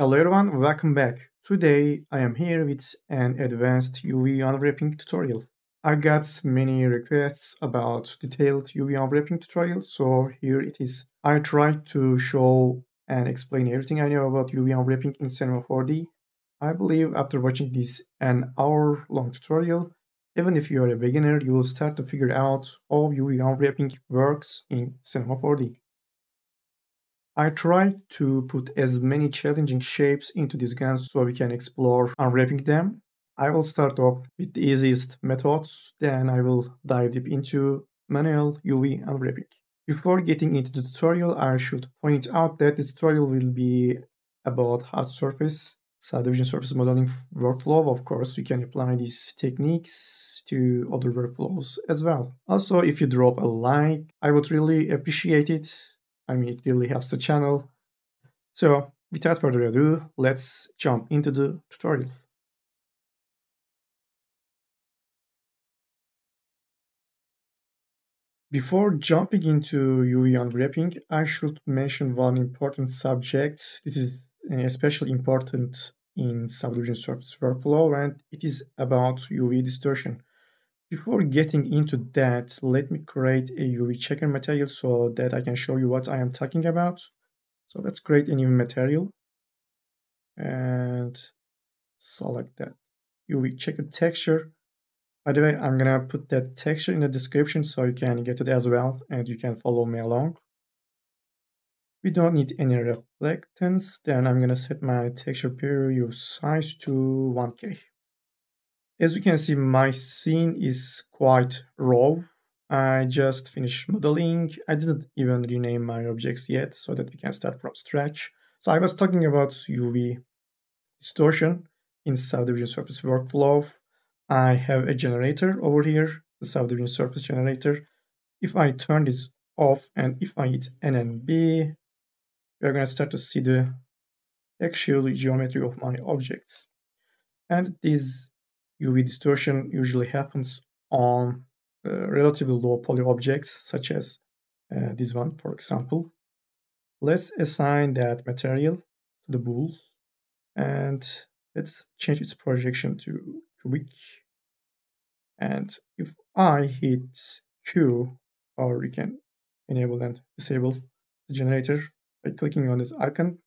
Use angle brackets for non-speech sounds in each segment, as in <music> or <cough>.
Hello everyone, welcome back. Today I am here with an advanced UV unwrapping tutorial. I got many requests about detailed UV unwrapping tutorial, so here it is. I tried to show and explain everything I know about UV unwrapping in Cinema 4D. I believe after watching this an hour long tutorial, even if you are a beginner, you will start to figure out how UV unwrapping works in Cinema 4D. I tried to put as many challenging shapes into these guns so we can explore unwrapping them. I will start off with the easiest methods, then I will dive deep into manual UV unwrapping. Before getting into the tutorial, I should point out that this tutorial will be about hard surface, subdivision surface modeling workflow. Of course, you can apply these techniques to other workflows as well. Also, if you drop a like, I would really appreciate it I mean, it really helps the channel. So without further ado, let's jump into the tutorial. Before jumping into UV unwrapping, I should mention one important subject. This is uh, especially important in subdivision surface workflow and it is about UV distortion. Before getting into that, let me create a UV checker material so that I can show you what I am talking about. So let's create a new material and select that UV checker texture. By the way, I'm gonna put that texture in the description so you can get it as well and you can follow me along. We don't need any reflectance. Then I'm gonna set my texture preview size to 1K. As you can see, my scene is quite raw. I just finished modeling. I didn't even rename my objects yet so that we can start from scratch. So I was talking about UV distortion in subdivision surface workflow. I have a generator over here, the subdivision surface generator. If I turn this off and if I hit N and B, we're going to start to see the actual geometry of my objects. And these UV distortion usually happens on uh, relatively low poly objects, such as uh, this one, for example. Let's assign that material to the bool, and let's change its projection to cubic. And if I hit Q, or we can enable and disable the generator by clicking on this icon,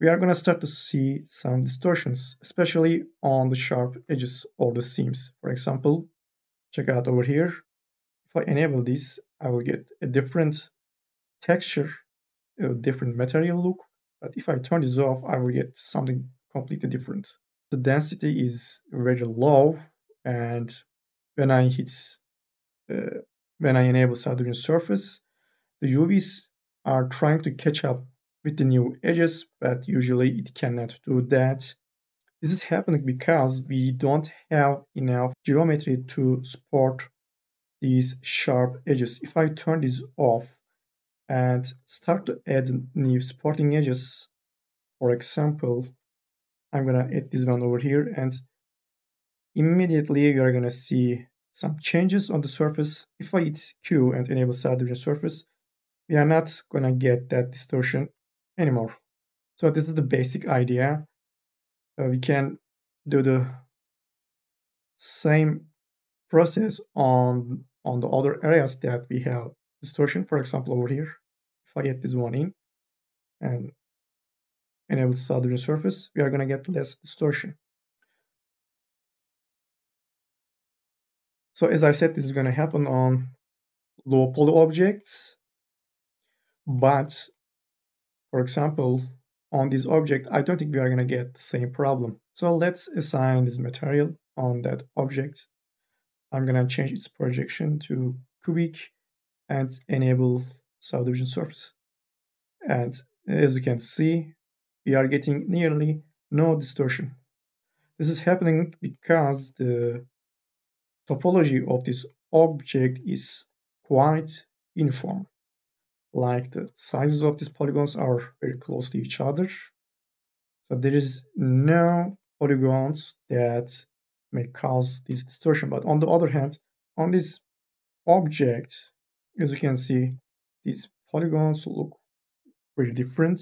we are going to start to see some distortions, especially on the sharp edges or the seams. For example, check out over here. If I enable this, I will get a different texture, a different material look. But if I turn this off, I will get something completely different. The density is very low, and when I hit, uh, when I enable subdivision surface, the UVs are trying to catch up with the new edges, but usually it cannot do that. This is happening because we don't have enough geometry to support these sharp edges. If I turn this off and start to add new supporting edges, for example, I'm gonna add this one over here and immediately you're gonna see some changes on the surface. If I hit Q and enable subdivision surface, we are not gonna get that distortion anymore. So this is the basic idea. Uh, we can do the same process on on the other areas that we have distortion. For example, over here, if I get this one in and enable subdivision surface, we are going to get less distortion. So as I said, this is going to happen on low poly objects, but for example, on this object, I don't think we are going to get the same problem. So let's assign this material on that object. I'm going to change its projection to cubic and enable subdivision surface. And as you can see, we are getting nearly no distortion. This is happening because the topology of this object is quite uniform like the sizes of these polygons are very close to each other. So there is no polygons that may cause this distortion. But on the other hand, on this object, as you can see, these polygons look very different.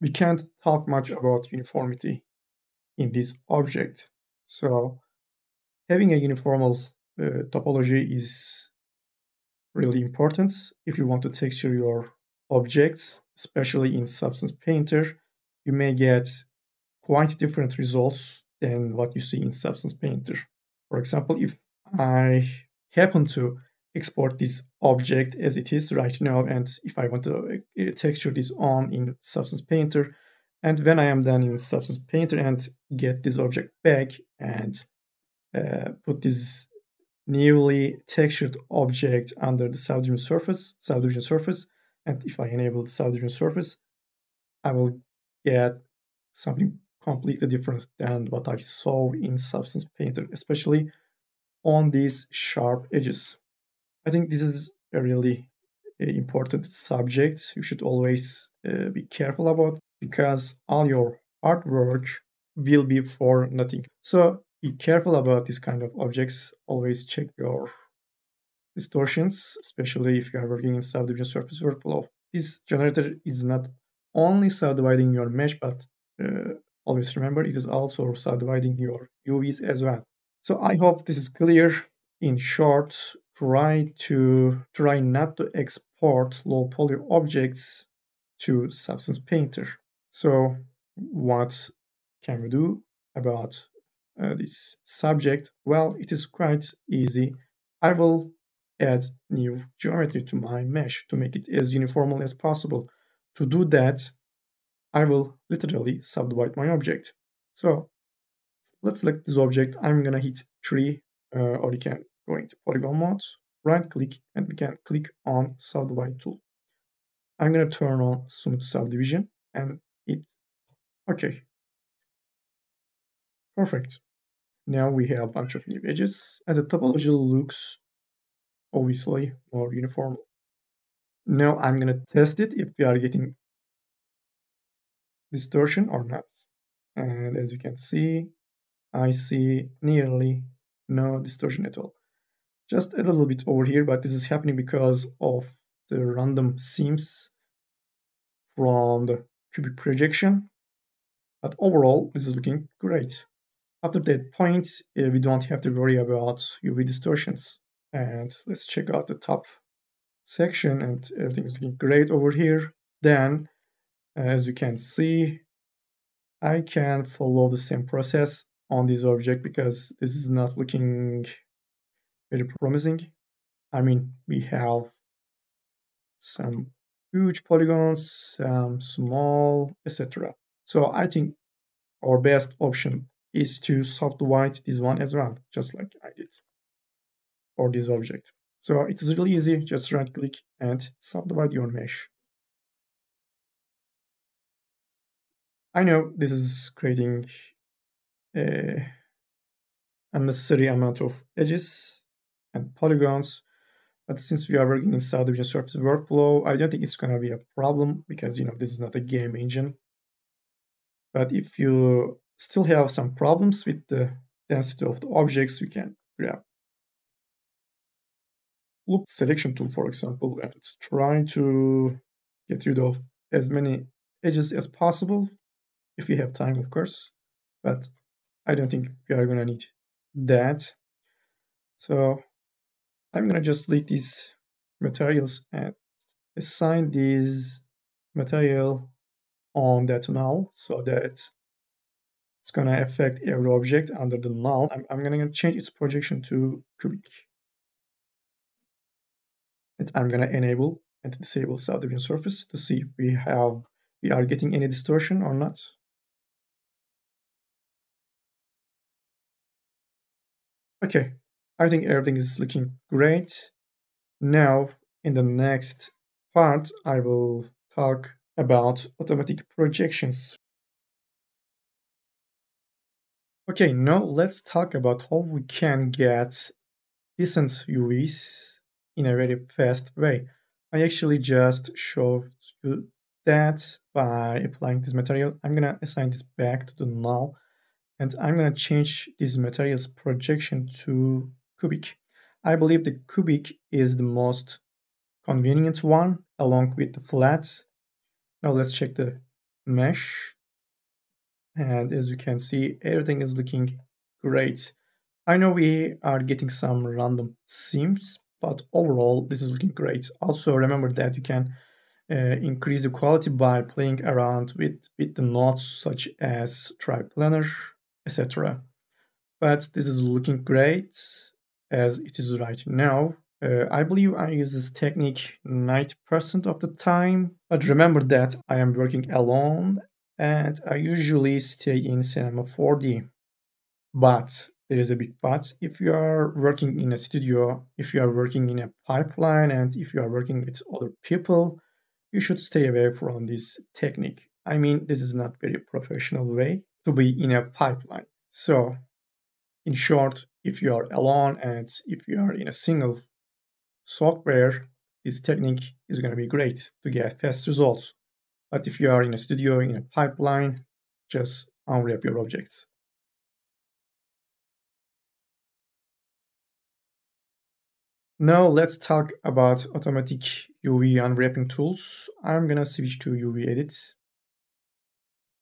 we can't talk much about uniformity in this object. So having a uniformal uh, topology is really important if you want to texture your objects, especially in Substance Painter. You may get quite different results than what you see in Substance Painter. For example, if I happen to export this object as it is right now and if I want to uh, texture this on in Substance Painter and when I am done in Substance Painter and get this object back and uh, put this newly textured object under the subdivision surface, subdivision surface and if I enable the subdivision surface I will get something completely different than what I saw in Substance Painter, especially on these sharp edges. I think this is a really uh, important subject you should always uh, be careful about because all your artwork will be for nothing. So be careful about this kind of objects. Always check your distortions, especially if you are working in subdivision surface workflow. This generator is not only subdividing your mesh, but uh, always remember it is also subdividing your UVs as well. So I hope this is clear. In short, try to try not to export low poly objects to Substance Painter. So what can we do about uh, this subject? Well, it is quite easy. I will add new geometry to my mesh to make it as uniform as possible. To do that, I will literally subdivide my object. So let's select this object. I'm gonna hit 3 uh, or you can go into polygon modes, right click and we can click on subdivide tool. I'm gonna turn on smooth subdivision and it, okay. Perfect. Now we have a bunch of new edges and the topology looks obviously more uniform. Now I'm gonna test it if we are getting distortion or not. And as you can see, I see nearly no distortion at all. Just a little bit over here, but this is happening because of the random seams from the cubic projection. But overall, this is looking great. After that point, uh, we don't have to worry about UV distortions. And let's check out the top section and everything is looking great over here. Then, as you can see, I can follow the same process on this object because this is not looking very promising. I mean, we have some huge polygons, some small, etc. So I think our best option is to subdivide this one as well, just like I did for this object. So it is really easy, just right click and subdivide your mesh. I know this is creating a unnecessary amount of edges and polygons, but since we are working in subdivision surface workflow, I don't think it's going to be a problem because, you know, this is not a game engine. But if you still have some problems with the density of the objects, you can grab loop selection tool, for example, and try to get rid of as many edges as possible if we have time, of course. But I don't think we are gonna need that. So I'm gonna just delete these materials and assign this material on that null so that it's gonna affect every object under the null. I'm, I'm gonna change its projection to cubic. And I'm gonna enable and disable subdivision surface to see if we have we are getting any distortion or not. Okay, I think everything is looking great. Now, in the next part, I will talk about automatic projections. Okay, now let's talk about how we can get decent UVs in a very fast way. I actually just showed you that by applying this material. I'm gonna assign this back to the null and I'm to change this material's projection to cubic. I believe the cubic is the most convenient one along with the flats. Now let's check the mesh. And as you can see, everything is looking great. I know we are getting some random seams, but overall, this is looking great. Also, remember that you can uh, increase the quality by playing around with, with the nodes such as triplanar, etc. But this is looking great as it is right now. Uh, I believe I use this technique 90% of the time, but remember that I am working alone and I usually stay in Cinema 4D. But there is a big but. If you are working in a studio, if you are working in a pipeline, and if you are working with other people, you should stay away from this technique. I mean, this is not very professional way to be in a pipeline. So, in short, if you are alone and if you are in a single software, this technique is going to be great to get fast results. But if you are in a studio, in a pipeline, just unwrap your objects. Now let's talk about automatic UV unwrapping tools. I'm gonna switch to UV edit.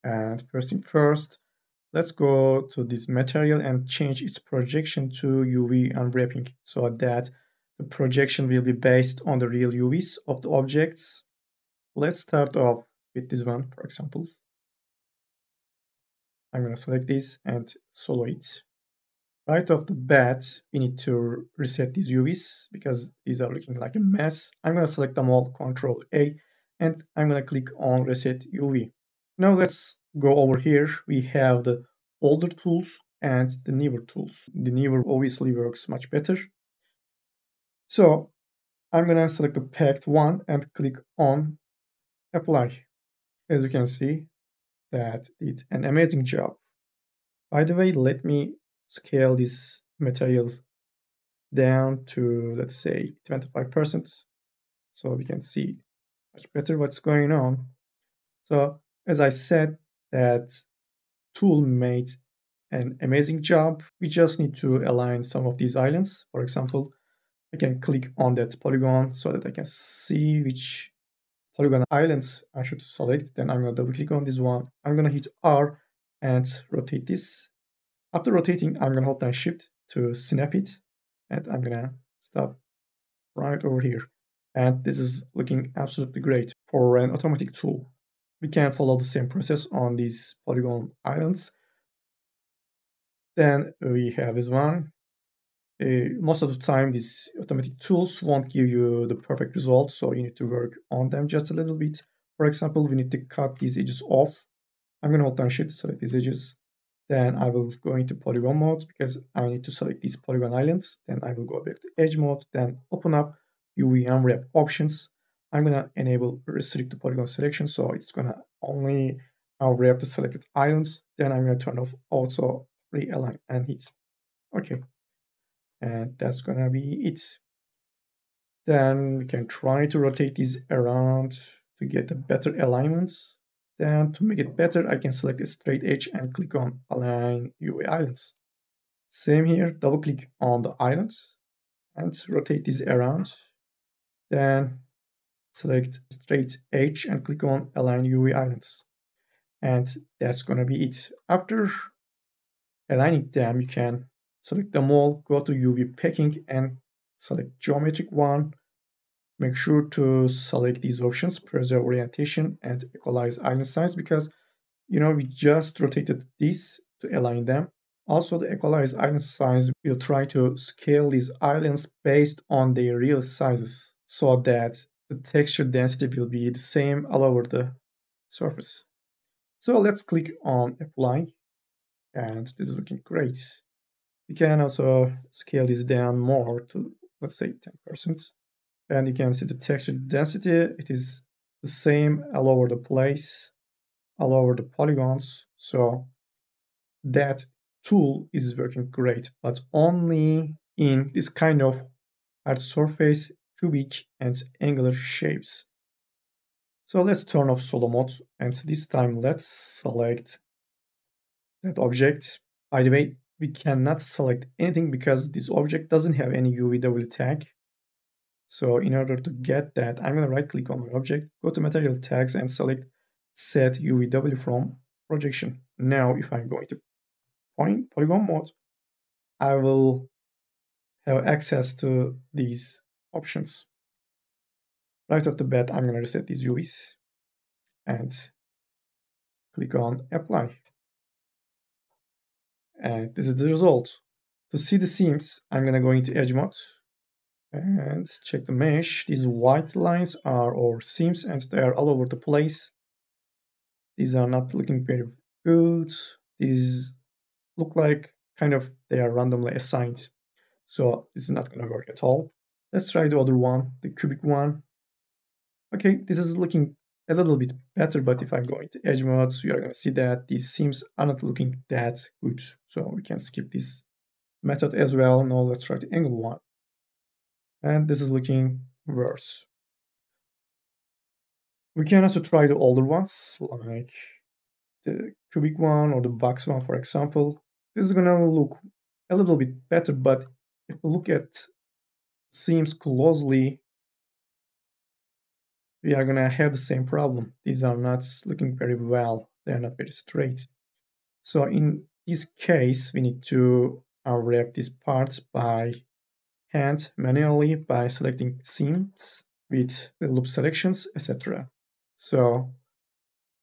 And first thing first, let's go to this material and change its projection to UV unwrapping so that the projection will be based on the real UVs of the objects. Let's start off with this one, for example. I'm gonna select this and solo it. Right off the bat, we need to reset these UVs because these are looking like a mess. I'm going to select them all, Control A, and I'm going to click on Reset UV. Now let's go over here. We have the older tools and the newer tools. The newer obviously works much better. So I'm going to select the packed one and click on Apply. As you can see, that did an amazing job. By the way, let me scale this material down to, let's say, 25%. So we can see much better what's going on. So as I said, that tool made an amazing job. We just need to align some of these islands. For example, I can click on that polygon so that I can see which polygon islands I should select. Then I'm to double click on this one. I'm to hit R and rotate this after rotating, I'm to hold down shift to snap it and I'm to stop right over here. And this is looking absolutely great for an automatic tool. We can follow the same process on these polygon islands. Then we have this one. Uh, most of the time, these automatic tools won't give you the perfect result, so you need to work on them just a little bit. For example, we need to cut these edges off. I'm going to hold down shift to select these edges then I will go into polygon mode because I need to select these polygon islands. Then I will go back to edge mode, then open up UV unwrap options. I'm gonna enable restrict to polygon selection, so it's gonna only unwrap the selected islands. Then I'm gonna turn off also realign and hit. Okay, and that's gonna be it. Then we can try to rotate these around to get a better alignment. Then to make it better, I can select a straight edge and click on Align UV Islands. Same here, double click on the islands and rotate these around. Then select straight edge and click on Align UV Islands. And that's gonna be it. After aligning them, you can select them all, go to UV packing and select geometric one Make sure to select these options, preserve orientation and equalize island size because you know we just rotated these to align them. Also the equalize island size will try to scale these islands based on their real sizes so that the texture density will be the same all over the surface. So let's click on apply and this is looking great. We can also scale this down more to let's say 10% and you can see the texture density it is the same all over the place all over the polygons. So that tool is working great but only in this kind of hard surface cubic and angular shapes. So let's turn off solo mode and this time let's select that object. By the way we cannot select anything because this object doesn't have any UVW tag so in order to mm-hmm. get that, I'm going to right click on my object, go to material tags and select set UVW from projection. Now, if I'm going to point polygon mode, I will have access to these options. Right off the bat, I'm going to reset these UVs and click on apply. And this is the result. To see the seams, I'm going to go into edge mode and check the mesh. These white lines are our seams and they are all over the place. These are not looking very good. These look like kind of they are randomly assigned. So this is not going to work at all. Let's try the other one, the cubic one. Okay, this is looking a little bit better, but if I'm going to edge mode, you are going to see that these seams are not looking that good. So we can skip this method as well. Now let's try the angle one. And this is looking worse. We can also try the older ones, like the cubic one or the box one, for example. This is gonna look a little bit better, but if we look at seams closely, we are gonna have the same problem. These are not looking very well. They are not very straight. So in this case, we need to unwrap this part by hand manually by selecting seams with the loop selections, etc. So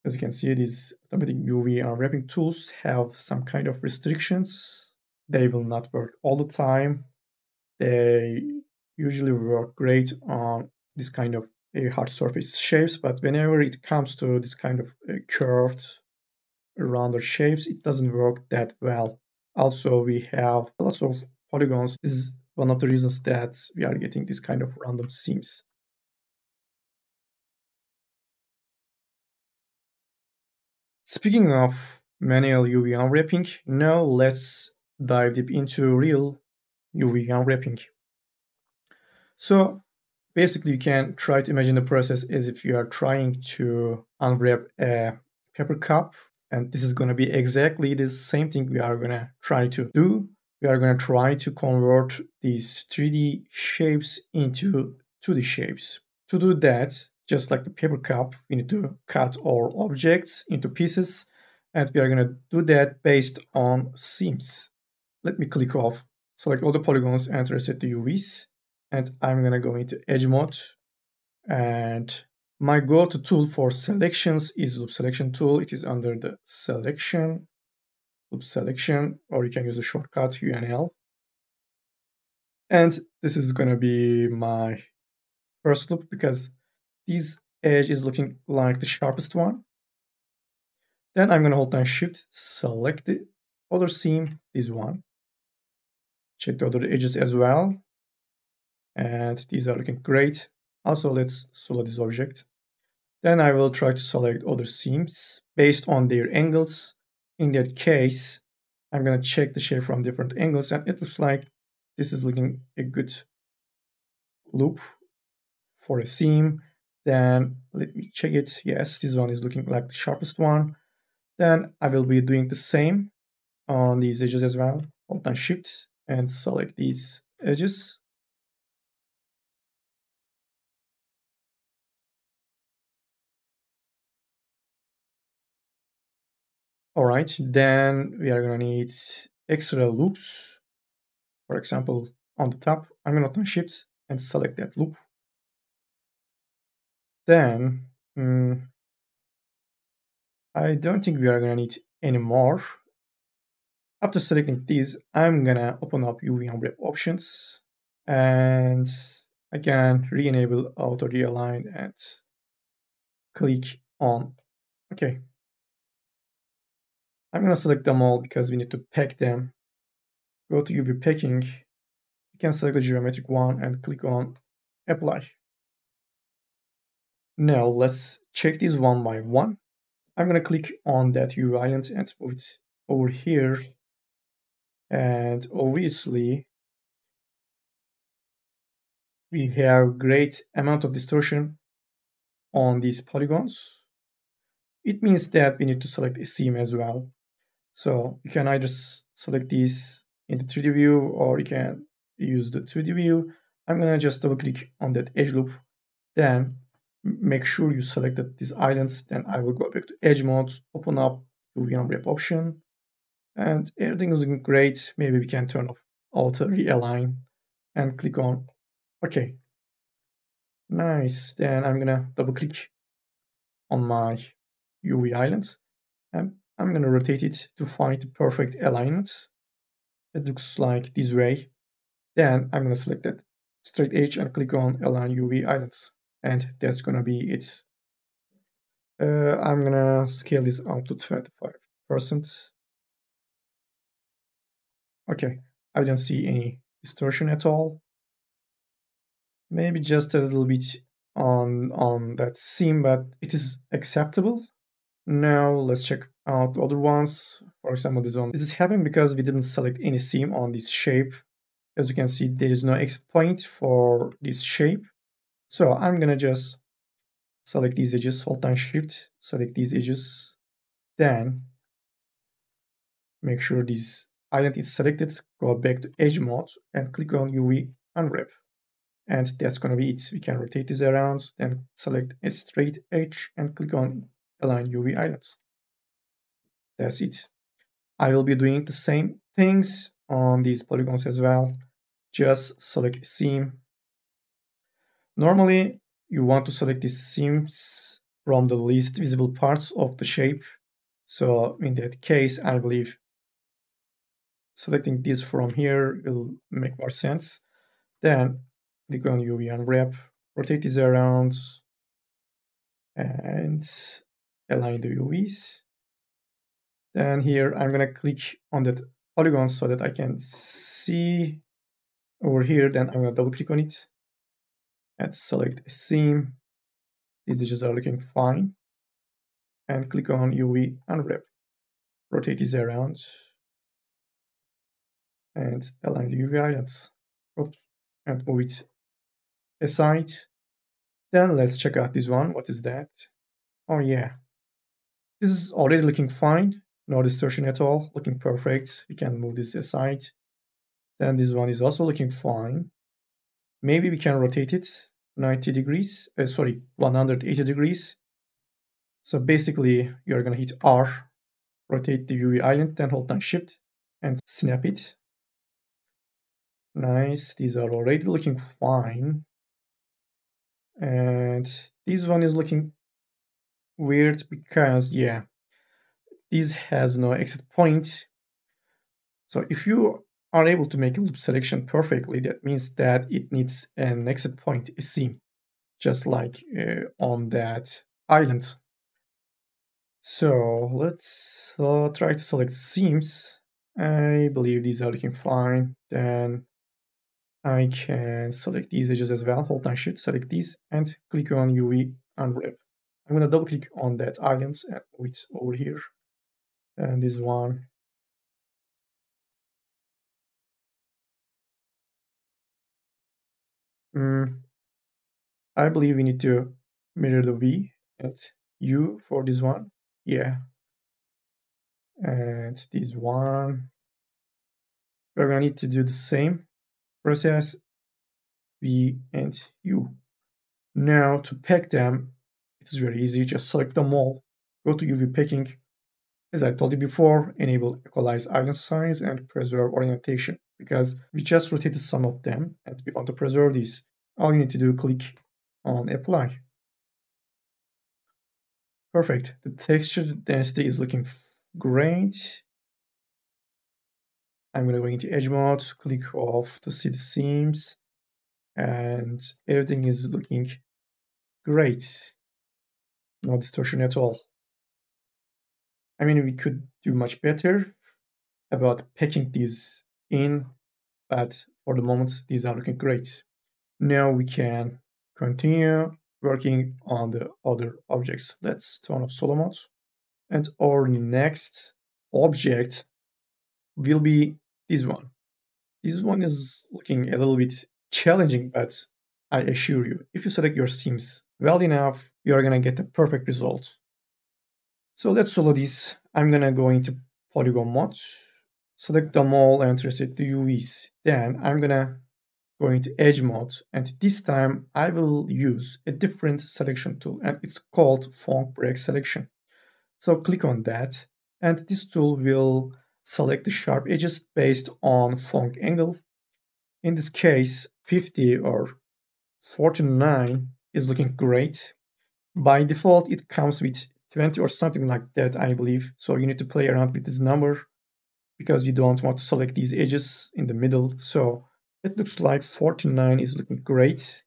as you can see, these automatic UV unwrapping tools have some kind of restrictions. They will not work all the time. They usually work great on this kind of hard surface shapes, but whenever it comes to this kind of uh, curved, rounder shapes, it doesn't work that well. Also, we have lots of polygons. This is one of the reasons that we are getting this kind of random seams. Speaking of manual UV unwrapping, now let's dive deep into real UV unwrapping. So basically you can try to imagine the process as if you are trying to unwrap a paper cup and this is going to be exactly the same thing we are going to try to do we are going to try to convert these 3D shapes into 2D shapes. To do that, just like the paper cup, we need to cut our objects into pieces and we are going to do that based on seams. Let me click off, select all the polygons and reset the UVs and I'm to go into edge mode and my go-to tool for selections is loop selection tool. It is under the selection loop selection, or you can use the shortcut UNL. And this is to be my first loop because this edge is looking like the sharpest one. Then I'm to hold down shift, select the other seam, this one. Check the other edges as well. And these are looking great. Also, let's select this object. Then I will try to select other seams based on their angles in that case, I'm going to check the shape from different angles and it looks like this is looking a good loop for a seam. Then let me check it. Yes, this one is looking like the sharpest one. Then I will be doing the same on these edges as well. Hold down shift and select these edges. All right, then we are gonna need extra loops. For example, on the top, I'm gonna turn shift and select that loop. Then, um, I don't think we are gonna need any more. After selecting these, I'm gonna open up UV unwrap options and again re-enable auto realign and click on okay I'm going to select them all because we need to pack them. Go to UV packing. You can select the geometric one and click on apply. Now let's check this one by one. I'm going to click on that UV island and move it over here. And obviously, we have great amount of distortion on these polygons. It means that we need to select a seam as well. So you can either select these in the 3D view or you can use the 2D view. I'm gonna just double click on that edge loop. Then make sure you selected these islands. Then I will go back to edge mode, open up the unwrap option, and everything is looking great. Maybe we can turn off auto realign and click on OK. Nice. Then I'm gonna double click on my UV islands and I'm gonna rotate it to find the perfect alignment. It looks like this way. Then I'm gonna select that straight edge and click on align UV islands and that's gonna be it. Uh, I'm gonna scale this up to 25%. Okay, I don't see any distortion at all. Maybe just a little bit on, on that seam, but it is acceptable. Now let's check out the other ones. For example, this one. This is happening because we didn't select any seam on this shape. As you can see, there is no exit point for this shape. So I'm gonna just select these edges, hold down shift, select these edges, then make sure this island is selected, go back to edge mode and click on UV unwrap. And that's gonna be it. We can rotate this around, then select a straight edge and click on align UV islands. That's it. I will be doing the same things on these polygons as well. Just select seam, Normally, you want to select the seams from the least visible parts of the shape. So in that case, I believe selecting this from here will make more sense. Then click on UV unwrap, rotate this around, and align the UVs. Then here I'm gonna click on that polygon so that I can see over here. Then I'm gonna double click on it and select a seam. These edges are looking fine. And click on UV unwrap. Rotate this around and align the UV islands. Oops. And move it aside. Then let's check out this one. What is that? Oh yeah. This is already looking fine. No distortion at all. Looking perfect. We can move this aside. Then this one is also looking fine. Maybe we can rotate it 90 degrees, uh, sorry, 180 degrees. So basically you're gonna hit R, rotate the UV island, then hold down shift and snap it. Nice, these are already looking fine. And this one is looking weird because, yeah, this has no exit point. So if you are able to make a loop selection perfectly, that means that it needs an exit point, a seam, just like uh, on that island. So let's uh, try to select seams. I believe these are looking fine. Then I can select these edges as well. Hold down shift, select these, and click on UV unwrap. I'm gonna double click on that island which over here. And this one Mm, I believe we need to mirror the V at U for this one. Yeah. And this one. We're gonna need to do the same process V and U. Now to pack them, it's very easy. Just select them all. Go to UV packing. As I told you before, enable equalize island size and preserve orientation because we just rotated some of them and we want to preserve these. All you need to do click on apply. Perfect. The texture density is looking great. I'm going to go into edge mode, click off to see the seams, and everything is looking great. No distortion at all. I mean, we could do much better about packing these in, but for the moment, these are looking great. Now we can continue working on the other objects. Let's turn off solo mode. And our next object will be this one. This one is looking a little bit challenging, but I assure you, if you select your seams well enough, you're gonna get the perfect result. So let's solo this. I'm gonna go into polygon mode select them all and reset the UVs. Then I'm gonna go into edge mode and this time I will use a different selection tool and it's called Phong Break Selection. So click on that and this tool will select the sharp edges based on Phong angle. In this case 50 or 49 is looking great. By default it comes with 20 or something like that I believe so you need to play around with this number because you don't want to select these edges in the middle so it looks like 49 is looking great.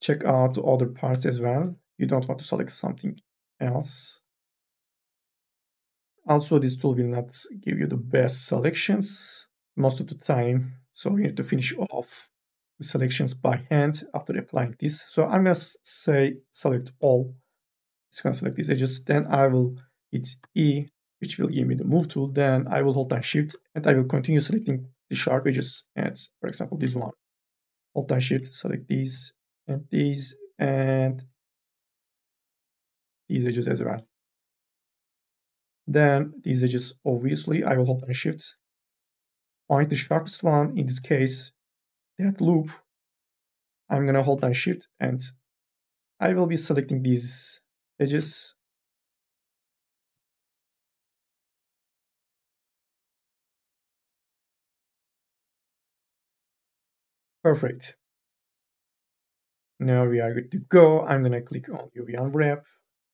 Check out the other parts as well. You don't want to select something else. Also, this tool will not give you the best selections most of the time. So you need to finish off selections by hand after applying this. So I'm going to say select all. It's going to select these edges. Then I will hit E, which will give me the move tool. Then I will hold down shift and I will continue selecting the sharp edges and for example this one hold down shift select these and these and these edges as well then these edges obviously I will hold down shift find the sharpest one in this case that loop I'm gonna hold down shift and I will be selecting these edges Perfect. Now we are good to go. I'm to click on UV unwrap.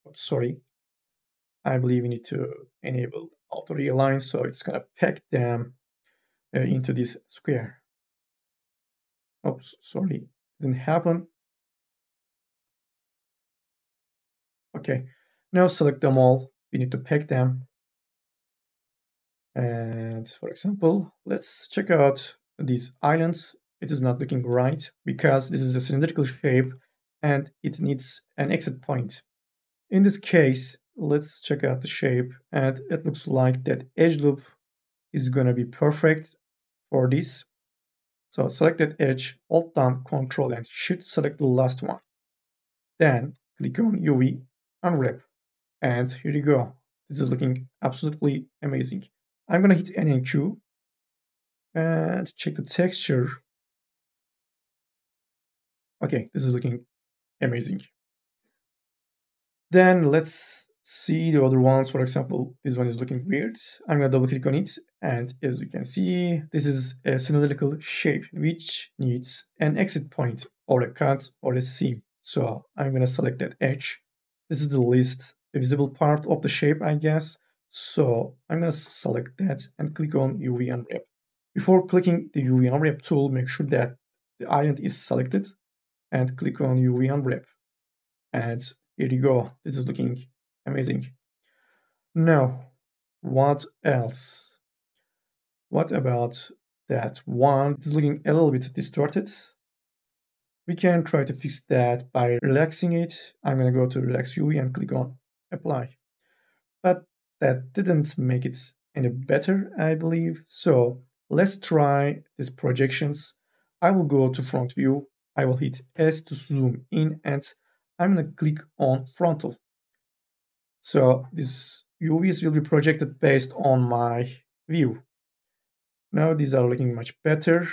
Oh, sorry. I believe we need to enable auto realign. So it's to pack them uh, into this square. Oops, sorry. Didn't happen. Okay. Now select them all. We need to pack them. And for example, let's check out these islands it is not looking right because this is a cylindrical shape and it needs an exit point. In this case, let's check out the shape and it looks like that edge loop is going to be perfect for this. So select that edge, Alt down, Control and Shift select the last one. Then click on UV, unwrap, and here you go. This is looking absolutely amazing. I'm to hit NNQ and Q and check the texture Okay, this is looking amazing. Then let's see the other ones. For example, this one is looking weird. I'm gonna double click on it. And as you can see, this is a cylindrical shape, which needs an exit point or a cut or a seam. So I'm gonna select that edge. This is the least visible part of the shape, I guess. So I'm gonna select that and click on UV unwrap. Before clicking the UV unwrap tool, make sure that the island is selected and click on UV unwrap. And here you go. This is looking amazing. Now, what else? What about that one? It's looking a little bit distorted. We can try to fix that by relaxing it. I'm going to go to relax UV and click on apply. But that didn't make it any better, I believe. So let's try these projections. I will go to front view I will hit S to zoom in and I'm going to click on frontal. So these UVs will be projected based on my view. Now these are looking much better.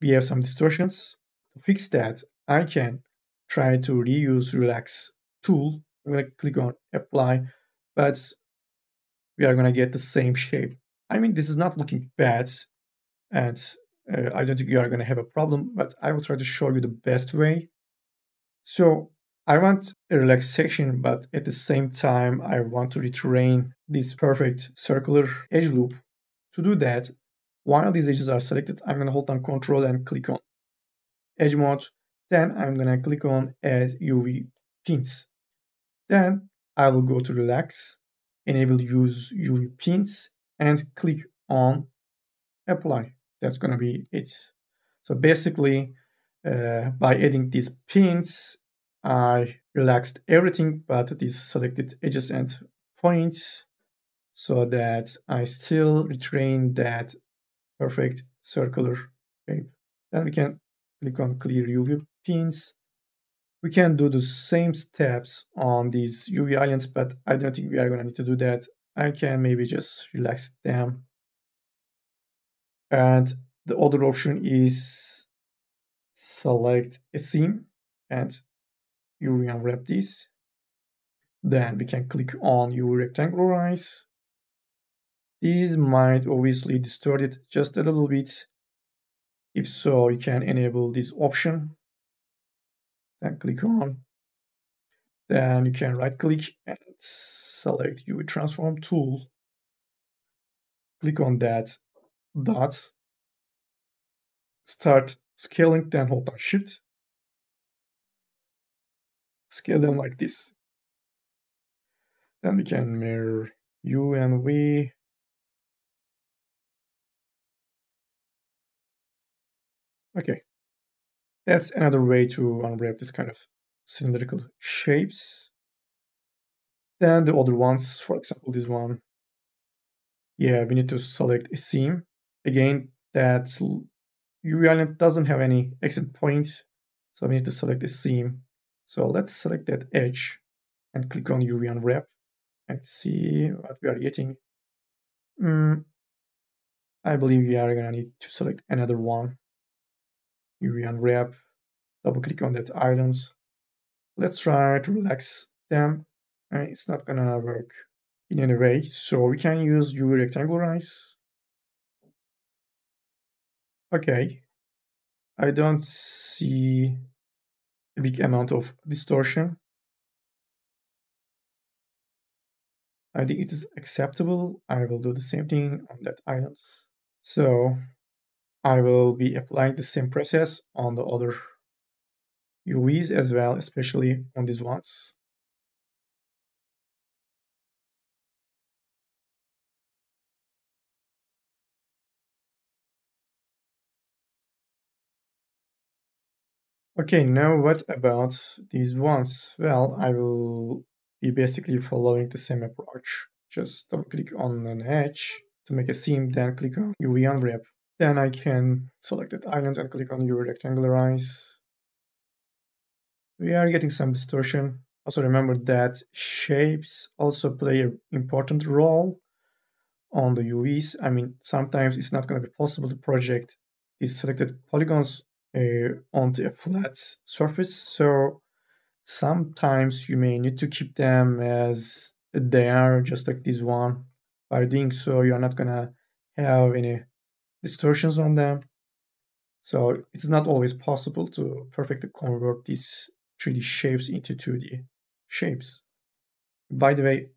We have some distortions. To fix that, I can try to reuse relax tool. I'm to click on apply, but we are going to get the same shape. I mean, this is not looking bad. And uh, I don't think you are going to have a problem, but I will try to show you the best way. So I want a relaxation, but at the same time, I want to retrain this perfect circular edge loop. To do that, while these edges are selected, I'm going to hold down Control and click on Edge Mode. Then I'm going to click on Add UV Pins. Then I will go to Relax, enable Use UV Pins, and click on Apply that's going to be it. So basically, uh, by adding these pins, I relaxed everything but these selected edges and points so that I still retain that perfect circular shape. Then we can click on clear UV pins. We can do the same steps on these UV islands, but I don't think we are going to need to do that. I can maybe just relax them and the other option is select a seam and UV unwrap this. Then we can click on UV rectangularize. These might obviously distort it just a little bit. If so, you can enable this option. Then click on. Then you can right click and select UV transform tool. Click on that dot. Start scaling, then hold down shift. Scale them like this. Then we can mirror U and V Okay. That's another way to unwrap this kind of cylindrical shapes. Then the other ones, for example, this one. Yeah, we need to select a seam. Again, that UV island doesn't have any exit points, so we need to select a seam. So let's select that edge and click on UV unwrap and see what we are getting. Mm, I believe we are gonna need to select another one. UV unwrap, double click on that islands. Let's try to relax them. And it's not gonna work in any way. So we can use UV rectangularize. Okay. I don't see a big amount of distortion. I think it is acceptable. I will do the same thing on that island. So I will be applying the same process on the other UVs as well, especially on these ones. Okay, now what about these ones? Well, I will be basically following the same approach. Just double click on an edge to make a seam, then click on UV unwrap. Then I can select that island and click on UV rectangularize. We are getting some distortion. Also remember that shapes also play an important role on the UVs. I mean, sometimes it's not going to be possible to project these selected polygons uh, onto a flat surface. So sometimes you may need to keep them as they are, just like this one. By doing so, you're not going to have any distortions on them. So it's not always possible to perfectly convert these 3D shapes into 2D shapes. By the way,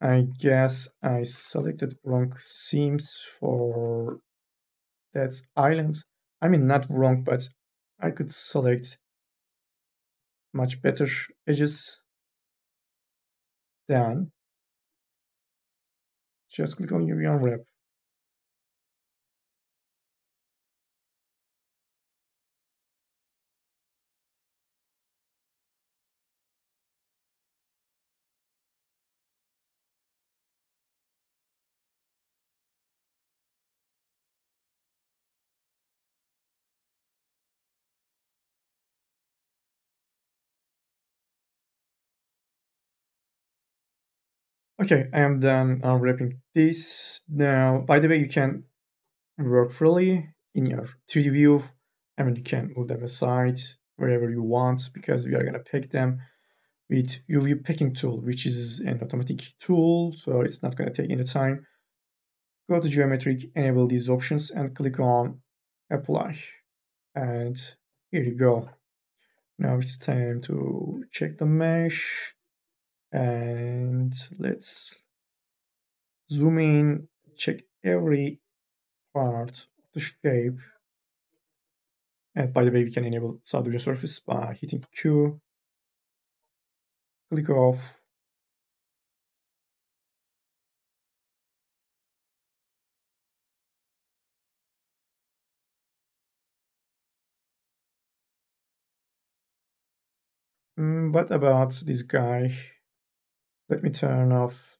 I guess I selected wrong seams for that island. I mean, not wrong, but I could select much better edges than just click on UV unwrap. Okay, I am done uh, unwrapping this. Now, by the way, you can work freely in your 3D view. I mean, you can move them aside wherever you want because we are going to pick them with UV packing tool, which is an automatic tool, so it's not going to take any time. Go to geometric, enable these options and click on apply. And here you go. Now it's time to check the mesh and let's zoom in, check every part of the shape. And by the way, we can enable subdivision surface by hitting Q, click off, Mm, what about this guy? Let me turn off,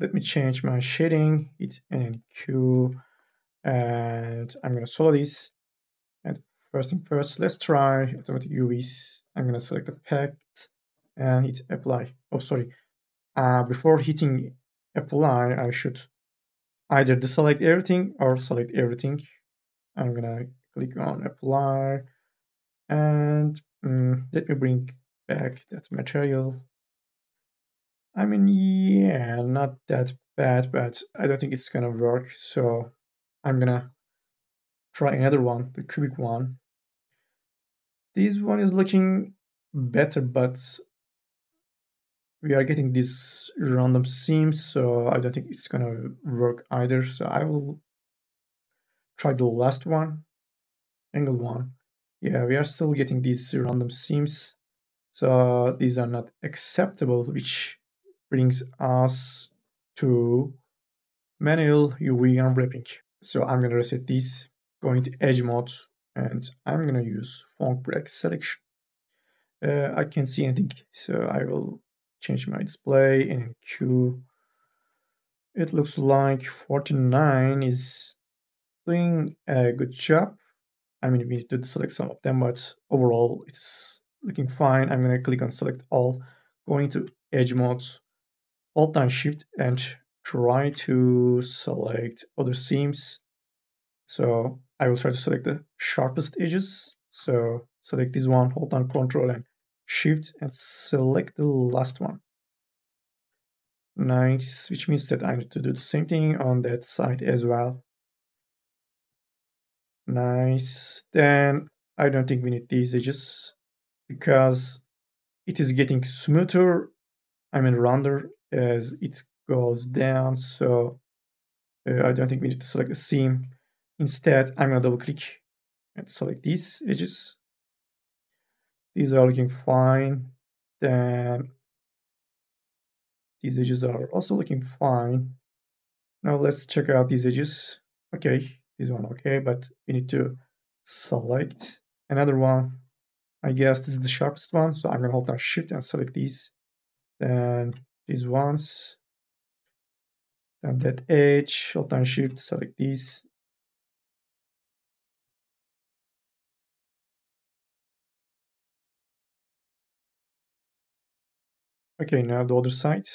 let me change my shading, it's NQ, and I'm gonna solo this. And first thing first, let's try automatic UVs. I'm gonna select the packed and hit apply. Oh, sorry. Uh, before hitting apply, I should either deselect everything or select everything. I'm gonna click on apply. And mm, let me bring back that material. I mean, yeah, not that bad, but I don't think it's gonna work. So I'm gonna try another one, the cubic one. This one is looking better, but we are getting these random seams, so I don't think it's gonna work either. So I will try the last one, angle one. Yeah, we are still getting these random seams, so these are not acceptable, which brings us to manual UV unwrapping. So I'm gonna reset this, going to edge mode, and I'm gonna use Phong break selection. Uh, I can't see anything, so I will change my display and in Q. It looks like 49 is doing a good job. I mean, we need to select some of them, but overall it's looking fine. I'm gonna click on select all, going to edge mode, hold down shift and try to select other seams. So I will try to select the sharpest edges. So select this one, hold down control and shift and select the last one. Nice, which means that I need to do the same thing on that side as well. Nice. Then I don't think we need these edges because it is getting smoother, I mean rounder as it goes down. So uh, I don't think we need to select a seam. Instead, I'm gonna double click and select these edges. These are looking fine. Then these edges are also looking fine. Now let's check out these edges. Okay, this one okay, but we need to select another one. I guess this is the sharpest one, so I'm gonna hold down shift and select these. Then these ones. and that edge, hold down shift, select these. Okay, now the other side.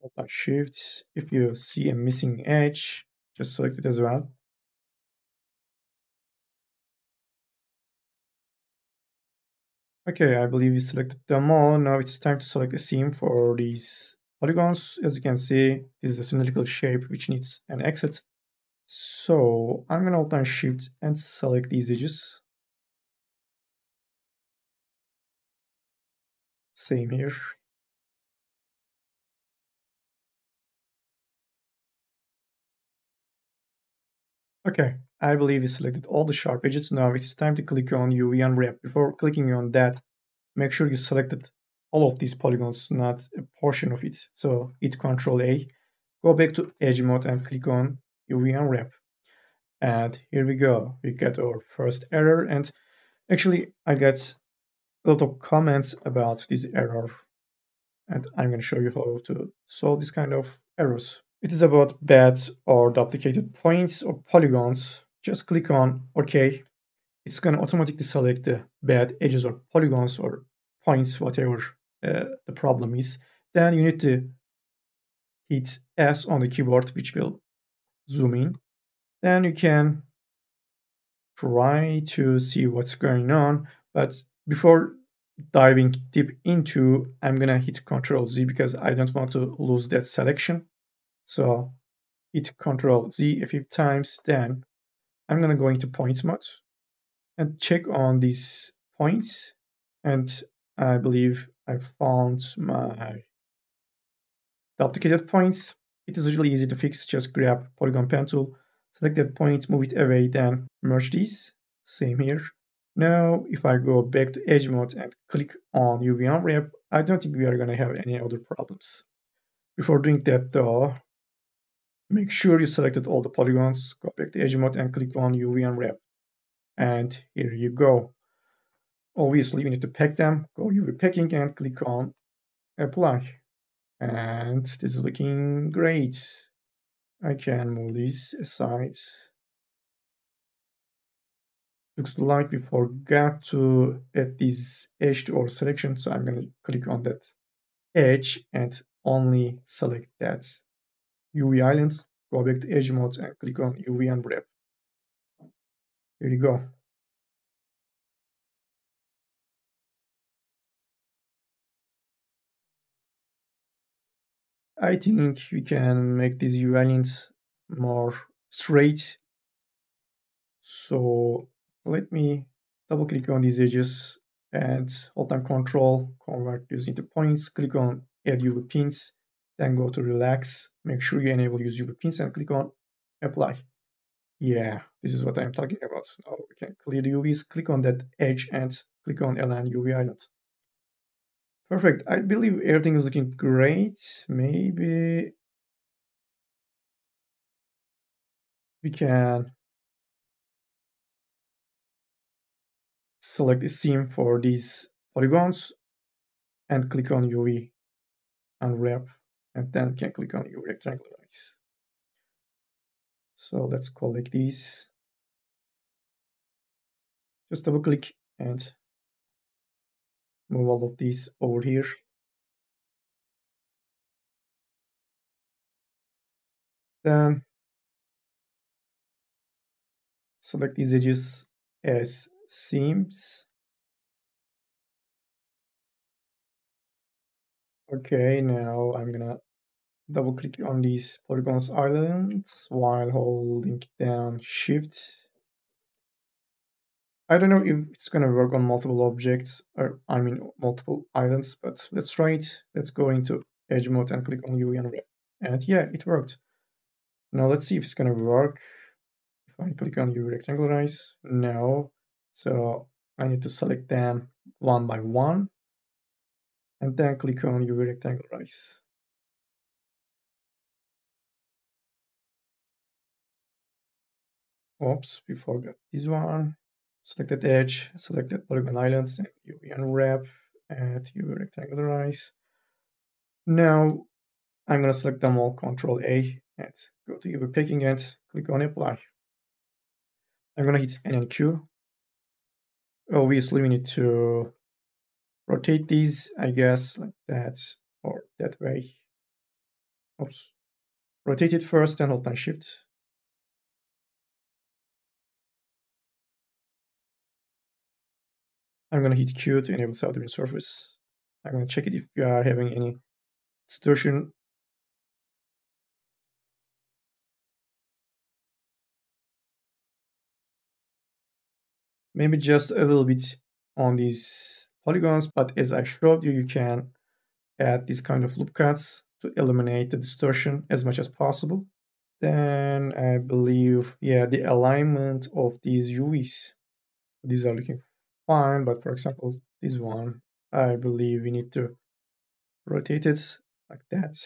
Hold down shift. If you see a missing edge, just select it as well. Okay, I believe we selected them all. Now it's time to select a seam for these polygons. As you can see, this is a cylindrical shape which needs an exit. So I'm gonna hold down shift and select these edges. Same here. Okay, I believe we selected all the sharp edges. Now it's time to click on UV unwrap. Before clicking on that, make sure you selected all of these polygons, not a portion of it. So hit Control A, go back to edge mode and click on UV unwrap. And here we go. We get our first error. And actually, I got a lot of comments about this error. And I'm going to show you how to solve this kind of errors. It is about bad or duplicated points or polygons. Just click on OK. It's going to automatically select the bad edges or polygons or points, whatever uh, the problem is. Then you need to hit S on the keyboard, which will zoom in. Then you can try to see what's going on. But before diving deep into, I'm gonna hit Control Z because I don't want to lose that selection. So hit Control Z a few times, then I'm gonna go into points mode and check on these points. And I believe I found my duplicated points. It is really easy to fix. Just grab polygon pen tool, select that point, move it away, then merge these. Same here. Now, if I go back to edge mode and click on UV unwrap, I don't think we are gonna have any other problems. Before doing that though, Make sure you selected all the polygons, go back to edge mode and click on UV unwrap. And here you go. Obviously, we need to pack them. Go UV packing and click on apply. And this is looking great. I can move these aside. Looks like we forgot to add this edge to our selection. So I'm going to click on that edge and only select that UV islands, go back to edge mode and click on UV unwrap. Here you go. I think we can make these UV more straight. So let me double click on these edges and hold down control, convert these into points, click on add UV pins, then go to relax, make sure you enable use UV pins and click on apply. Yeah, this is what I'm talking about. Now we can clear the UVs, click on that edge and click on align UV island. Perfect. I believe everything is looking great. Maybe we can select a seam for these polygons and click on UV unwrap and then can click on UV rectangularize. So let's collect these. Just double click and move all of these over here. Then select these edges as seams. Okay, now I'm gonna double click on these polygons islands while holding down shift I don't know if it's going to work on multiple objects, or I mean multiple islands, but let's try it. Let's go into edge mode and click on UV and And yeah, it worked. Now let's see if it's going to work. If I click on UV rectangularize, no. So I need to select them one by one and then click on UV rectangularize. Oops, we forgot this one selected edge, selected polygon islands, and UV unwrap, and UV rectangularize. Now I'm going to select them all, Control A, and go to UV packing and click on apply. I'm going to hit N and Q. Obviously, we need to rotate these, I guess, like that, or that way. Oops. Rotate it first, then hold down Shift. I'm going to hit Q to enable soldering surface. I'm to check it if you are having any distortion. Maybe just a little bit on these polygons, but as I showed you, you can add these kind of loop cuts to eliminate the distortion as much as possible. Then I believe, yeah, the alignment of these UVs. These are looking fine, but for example, this one, I believe we need to rotate it like that.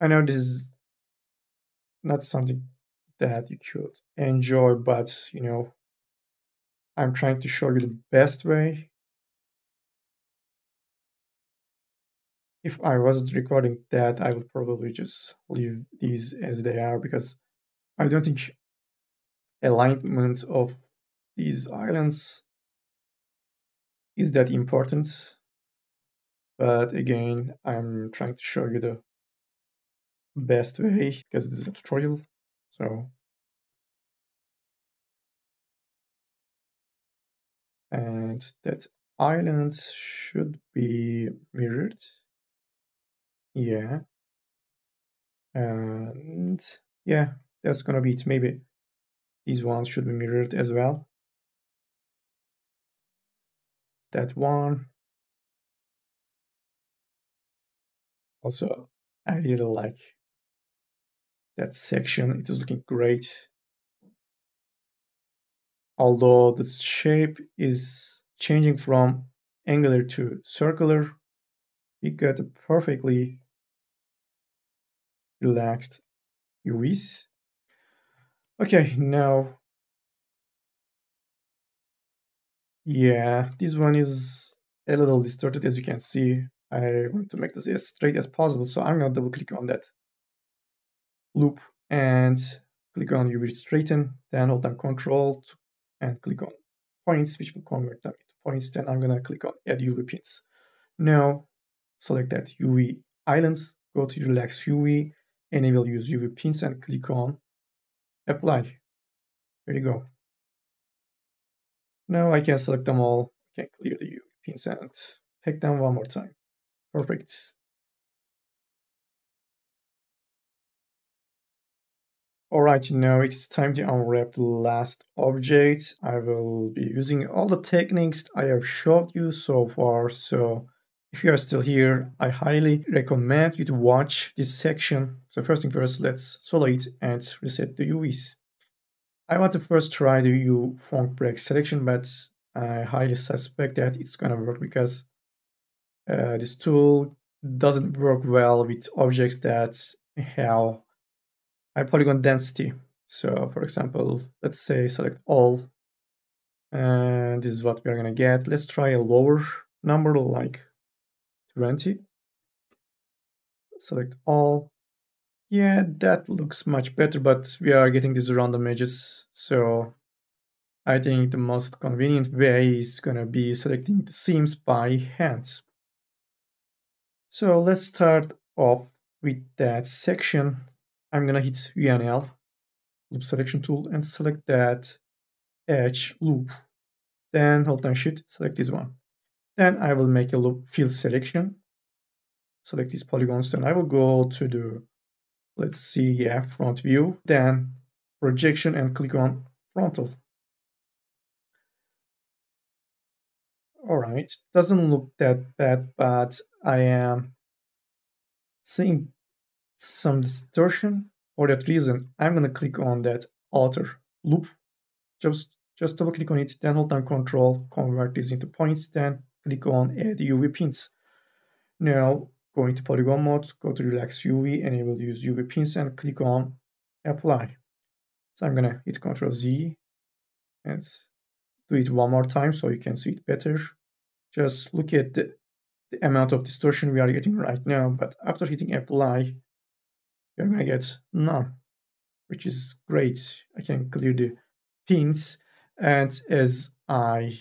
I know this is not something that you could enjoy, but you know, I'm trying to show you the best way. If I wasn't recording that, I would probably just leave these as they are because I don't think alignment of these islands is that important. But again, I'm trying to show you the best way because this is a tutorial. So and that island should be mirrored. Yeah. And yeah, that's gonna be it. Maybe these ones should be mirrored as well. That one. Also, I really like that section. It is looking great. Although the shape is changing from angular to circular, we got a perfectly relaxed UVs Okay, now. Yeah, this one is a little distorted as you can see. I want to make this as straight as possible, so I'm gonna double click on that loop and click on UV straighten, then hold down control and click on points, which will convert them into points. Then I'm gonna click on add UV pins. Now select that UV islands, go to relax UV, enable use UV pins and click on apply. There you go. Now I can select them all, I can clear the pins and pick them one more time. Perfect. Alright, now it's time to unwrap the last object. I will be using all the techniques I have showed you so far. So if you are still here, I highly recommend you to watch this section. So first thing first, let's solid and reset the UVs. I want to first try the U Phong break selection, but I highly suspect that it's gonna work because uh, this tool doesn't work well with objects that have high polygon density. So for example, let's say select all, and this is what we're gonna get. Let's try a lower number like 20. Select all. Yeah, that looks much better, but we are getting these random edges. So I think the most convenient way is gonna be selecting the seams by hand. So let's start off with that section I'm gonna hit UNL, loop selection tool, and select that edge loop. Then hold down shift, select this one. Then I will make a loop fill selection. Select these polygons, then I will go to the, let's see, yeah, front view, then projection and click on frontal. All right, doesn't look that bad, but I am seeing some distortion. For that reason, I'm to click on that outer loop. Just, just double click on it, then hold down control, convert this into points, then click on add UV pins. Now, go into polygon mode, go to relax UV, enable use UV pins and click on apply. So I'm going to hit Control Z and do it one more time so you can see it better. Just look at the, the amount of distortion we are getting right now, but after hitting apply, you're gonna get none, which is great. I can clear the pins and as I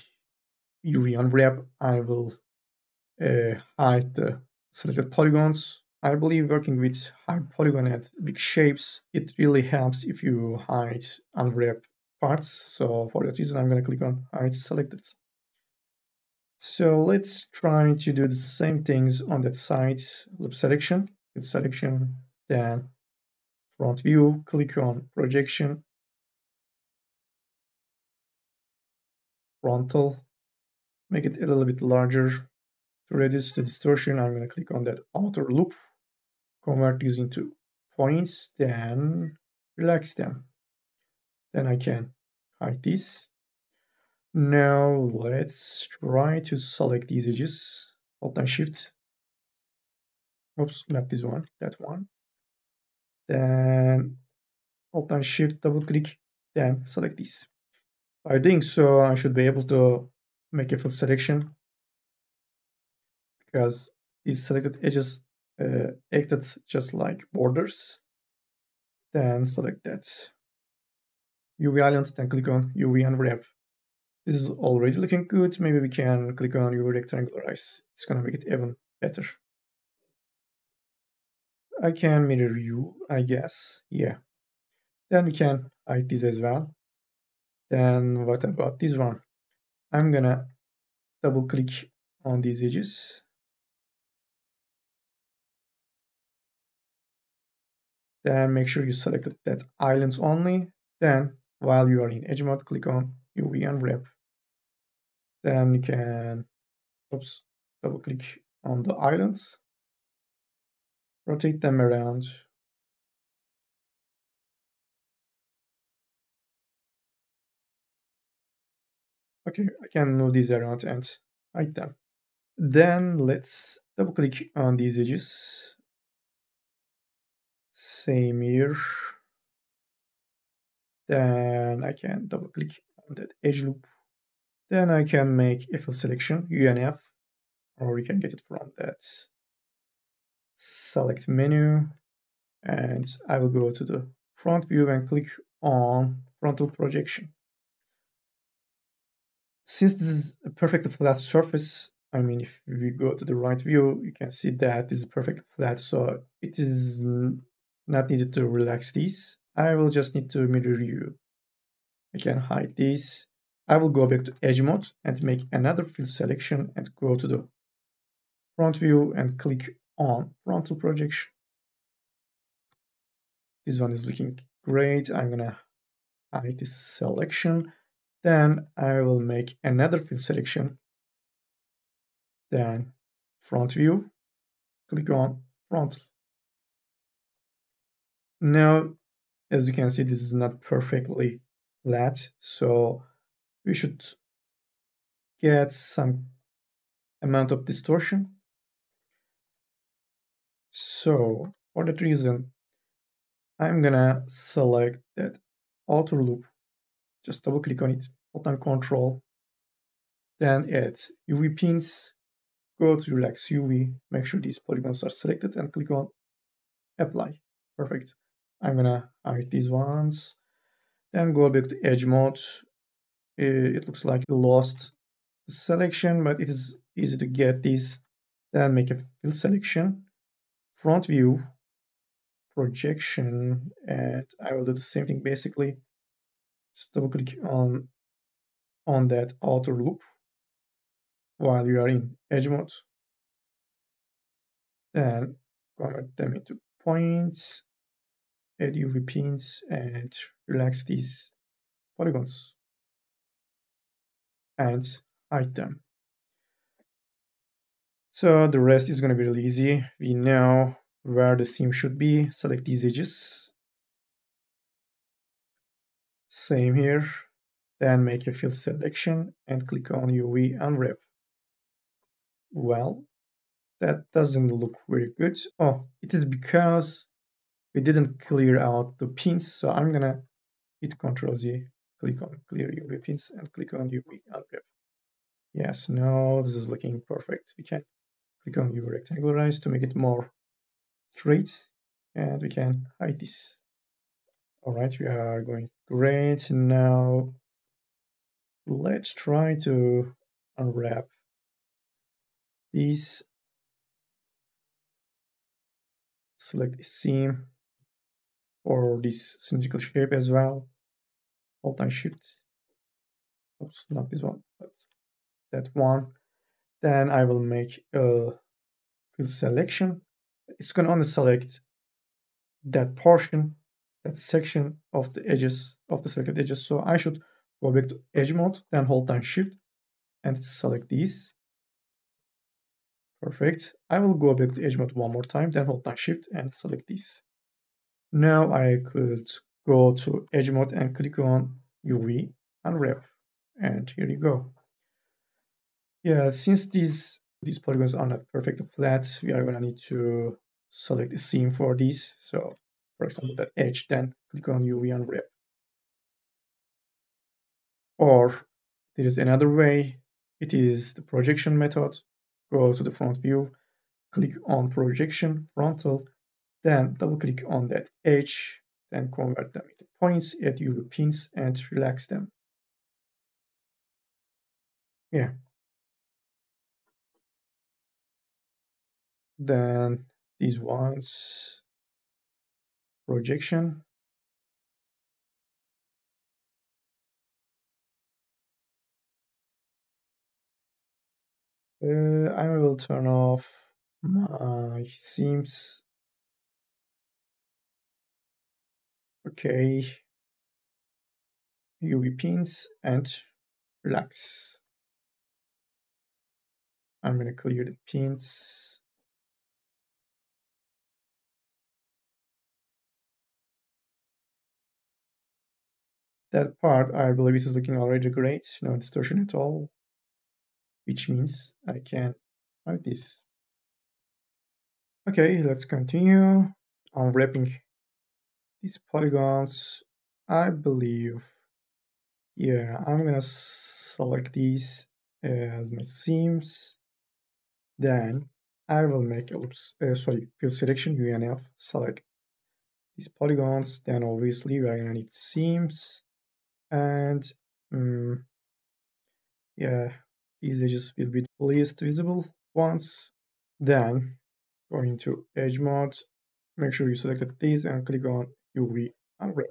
UV unwrap, I will uh, hide the selected polygons. I believe working with high polygon and big shapes, it really helps if you hide unwrap parts. So for that reason, I'm going to click on hide selected. So let's try to do the same things on that side, loop selection, with selection, then front view, click on projection, frontal, make it a little bit larger. To reduce the distortion, I'm going to click on that outer loop, convert these into points, then relax them. Then I can hide this. Now let's try to select these edges. Alt and Shift. Oops, not this one, that one. Then Alt and Shift, double click, then select this. By doing so, I should be able to make a fill selection because these selected edges uh, acted just like borders. Then select that UV island, then click on UV unwrap. This is already looking good. Maybe we can click on UV rectangularize. It's gonna make it even better. I can mirror U, I guess. Yeah. Then we can hide this as well. Then what about this one? I'm gonna double click on these edges. Then make sure you select that islands only. Then while you are in edge mode, click on UV unwrap. Then you can oops, double click on the islands rotate them around. Okay, I can move these around and hide them. Then let's double click on these edges. Same here. Then I can double click on that edge loop. Then I can make a fill selection, UNF, or you can get it from that select menu, and I will go to the front view and click on frontal projection. Since this is a perfect flat surface, I mean, if we go to the right view, you can see that this is perfect flat, so it is not needed to relax these. I will just need to mirror U. I can hide these. I will go back to edge mode and make another fill selection and go to the front view and click on frontal projection. This one is looking great. I'm gonna hide this selection. Then I will make another fill selection. Then front view, click on front. Now, as you can see, this is not perfectly flat, so we should get some amount of distortion. So for that reason, I'm gonna select that outer loop. Just double click on it, hold down control, then add UV pins, go to relax UV, make sure these polygons are selected and click on apply. Perfect. I'm gonna hide these ones. Then go back to edge mode. Eh, it looks like we lost the selection, but it is easy to get these. Then make a fill selection, front view, projection, and I will do the same thing basically. Just double click on on that outer loop while you are in edge mode. Then convert them into points, add UV pins, and relax these polygons and hide them. So the rest is going to be really easy. We know where the seam should be. Select these edges. Same here. Then make a fill selection and click on UV unwrap. Well, that doesn't look very good. Oh, it is because we didn't clear out the pins. So I'm gonna hit Ctrl Z, click on clear UV pins and click on UV unwrap. Yes, now this is looking perfect. We can click on UV rectangularize to make it more straight and we can hide this. All right, we are going great. Now let's try to unwrap these. Select the seam or this cylindrical shape as well. Alt and Shift. Oops, not this one, but that one. Then I will make a fill selection. It's going to only select that portion, that section of the edges of the selected edges. So I should go back to edge mode, then hold down shift and select these. Perfect. I will go back to edge mode one more time, then hold down shift and select these. Now I could go to edge mode and click on UV unwrap. And here you go. Yeah, since these these polygons are not perfectly flat, we are gonna need to select a seam for these. So for example, mm-hmm. that edge, then click on UV unwrap. Or there is another way. It is the projection method. Go to the front view, click on projection frontal, then double click on that edge, then convert them into points, add UV pins, and relax them. Yeah, then these ones projection. Uh, I will turn off my seams okay. UV pins and relax. I'm gonna clear the pins that part, I believe is looking already great, no distortion at all, which means I can hide this. Okay, let's continue unwrapping these polygons. I believe, yeah, I'm gonna select these as my seams. Then I will make, oops, uh, sorry, fill selection, UNF, select these polygons. Then obviously we are gonna need seams and um, yeah these edges will be least visible ones then going to edge mode make sure you selected these and click on UV unwrap.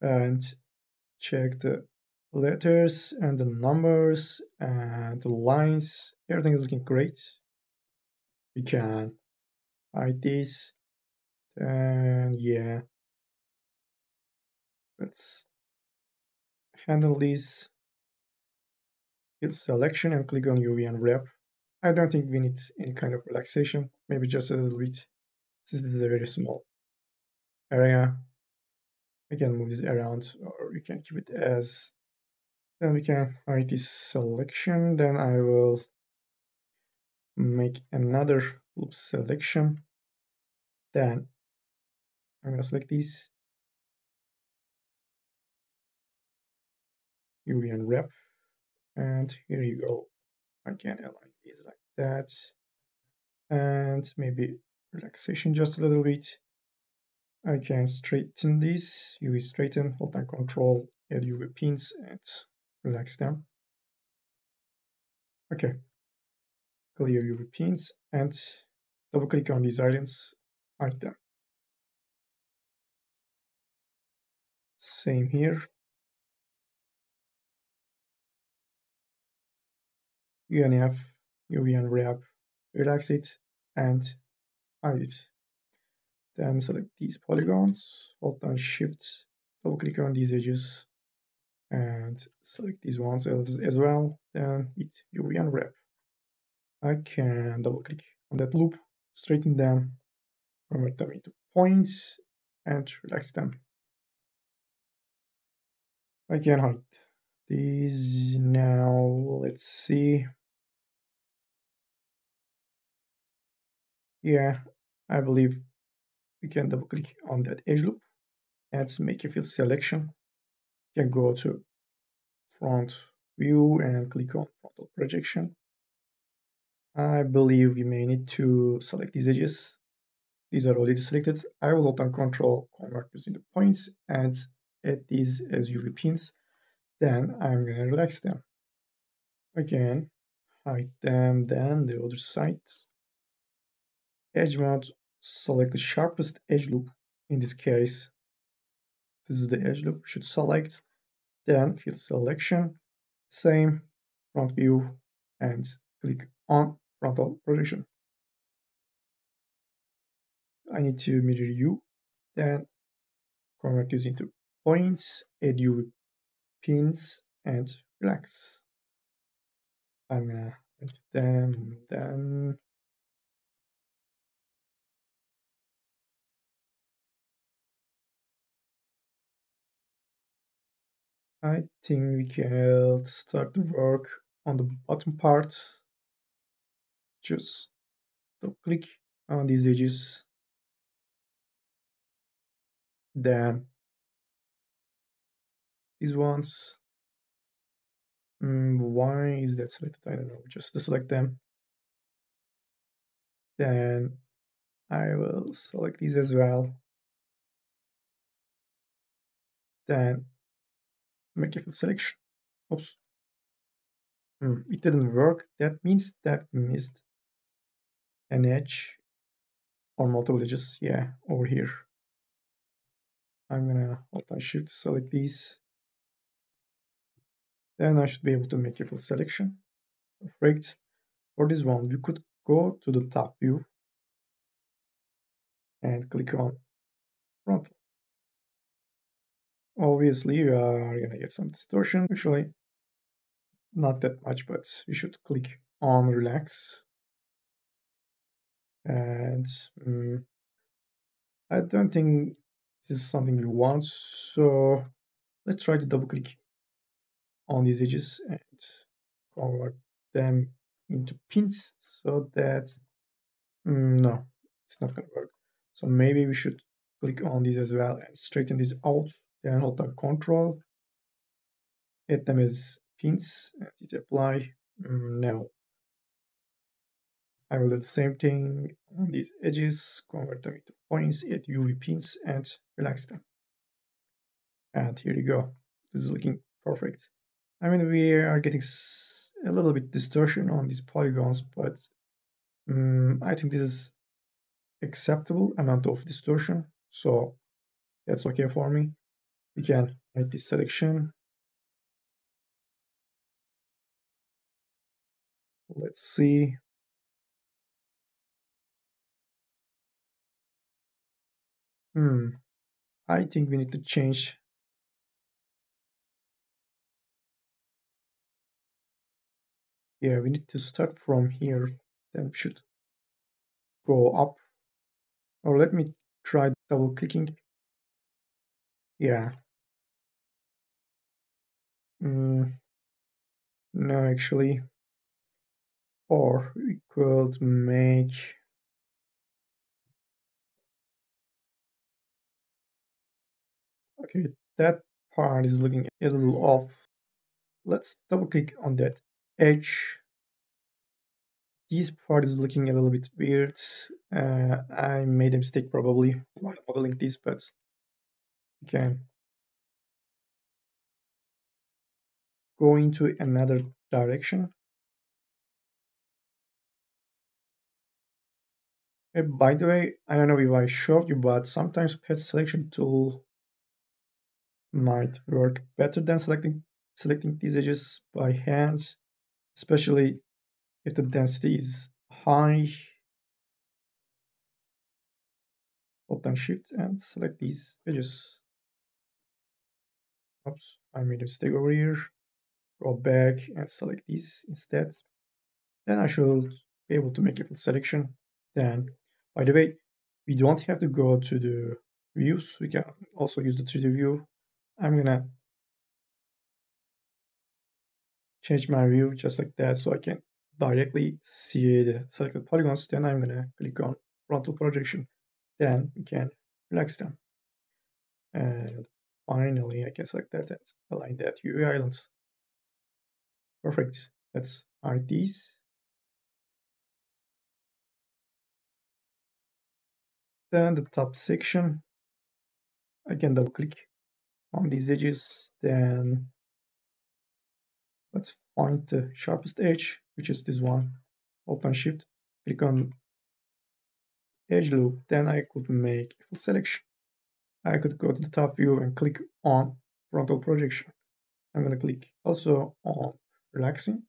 And check the letters and the numbers and the lines. Everything is looking great. We can hide this. And yeah, let's handle this. Hit selection and click on UV unwrap. I don't think we need any kind of relaxation, maybe just a little bit, this is a very small area. We can move this around or we can keep it as, then we can hide this selection, then I will make another loop selection, then I'm gonna select this, UV unwrap, and here you go. I can align these like that. And maybe relaxation just a little bit. I can straighten this. UV straighten hold down control add UV pins and relax them. Okay. Clear UV pins and double click on these items hide them. Same here UNF, UV unwrap, relax it, and hide it. Then select these polygons, hold down shift, double click on these edges, and select these ones as well, then hit UV unwrap. I can double click on that loop, straighten them, convert them into points, and relax them. I can hide these now. Let's see. Yeah, I believe we can double click on that edge loop and make a fill selection. You can go to front view and click on frontal projection. I believe we may need to select these edges. These are already selected. I will hold down control, convert this the points and add these as UV pins. Then I'm gonna relax them. Again, hide them, then the other side edge mode, select the sharpest edge loop. In this case, this is the edge loop. We should select, then fill selection, same front view, and click on frontal projection. I need to mirror U, then convert this into points, add UV pins, and relax. I'm gonna them, then I think we can start the work on the bottom part. Just double click on these edges. Then these ones. Mm, why is that selected? I don't know. Just select them. Then I will select these as well. Then make a full selection. Oops. Hmm, it didn't work. That means that we missed an edge or multiple edges. Yeah, over here. I'm gonna hold down shift select these. Then I should be able to make a full selection. Perfect. For this one, we could go to the top view and click on frontal. Obviously, you are gonna get some distortion. Actually, not that much, but we should click on relax. And um, I don't think this is something we want. So let's try to double click on these edges and convert them into pins so that mm, no, it's not gonna work. So maybe we should click on these as well and straighten this out then hold down control, add them as pins and hit apply. Mm, now I will do the same thing on these edges, convert them into points, add UV pins and relax them. And here you go. This is looking perfect. I mean, we are getting a little bit distortion on these polygons, but um, I think this is acceptable amount of distortion. So that's okay for me. We can make this selection. Let's see. Hmm. I think we need to change yeah we need to start from here then should go up or let me try double clicking yeah mm, no actually. Or we could make okay that part is looking a little off. Let's double click on that edge. This part is looking a little bit weird. Uh, I made a mistake probably while modeling this but you go into another direction by the way, I don't know if I showed you, but sometimes path selection tool might work better than selecting selecting these edges by hand, especially if the density is high. Hold down shift and select these edges. Oops, I made a mistake over here. Go back and select these instead. Then I should be able to make a full selection. Then by the way, we don't have to go to the views. We can also use the 3D view. I'm gonna change my view just like that so I can directly see the selected polygons. Then I'm gonna click on frontal projection. Then we can relax them. And finally, I can select that and align that UV islands. Perfect. Let's hide these. then the top section. I can double click on these edges. Then let's find the sharpest edge which is this one. Open shift click on edge loop. Then I could make a full selection. I could go to the top view and click on frontal projection. I'm gonna click also on relaxing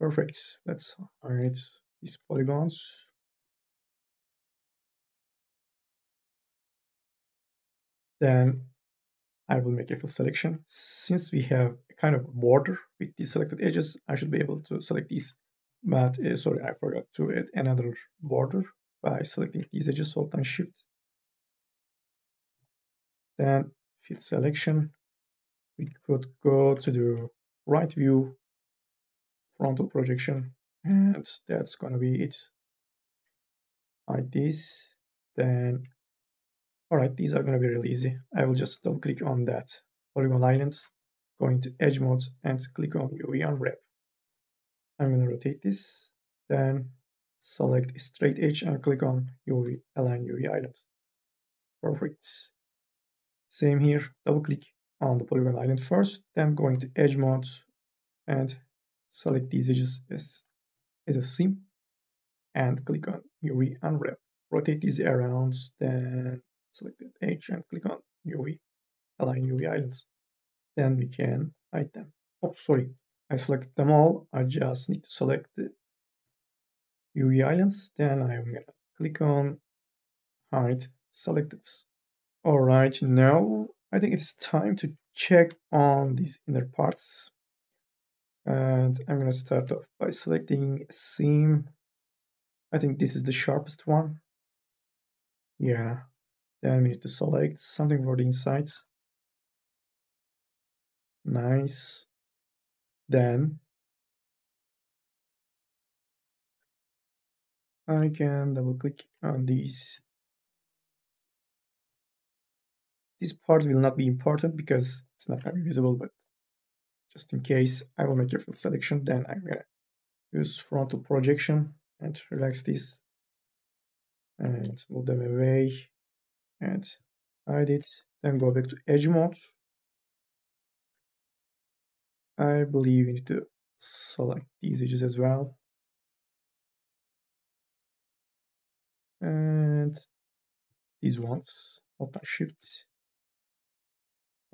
perfect let's hide these polygons then I will make a full selection. Since we have a kind of border with these selected edges, I should be able to select these. But uh, sorry, I forgot to add another border by selecting these edges, hold and shift. Then fill selection, we could go to the right view, frontal projection, and that's gonna be it. Like this, then all right, these are going to be really easy. I will just double click on that polygon islands, go into edge mode and click on UV unwrap. I'm going to rotate this, then select straight edge and click on UV align UV islands. Perfect. Same here, double click on the polygon island first, then going to edge mode and select these edges as, as a seam and click on UV unwrap. Rotate these around, then select the edge and click on UV, align UV islands. Then we can hide them. Oh, sorry, I selected them all. I just need to select the UV islands. Then I'm gonna click on hide selected. All right, now I think it's time to check on these inner parts. And I'm gonna start off by selecting a seam. I think this is the sharpest one. Yeah, then we need to select something for the inside. Nice. Then I can double click on these. This part will not be important because it's not very visible, but just in case, I will make a full selection. Then I'm gonna use frontal projection and relax this and move them away and hide it then go back to edge mode I believe we need to select these edges as well and these ones, Alt Shift.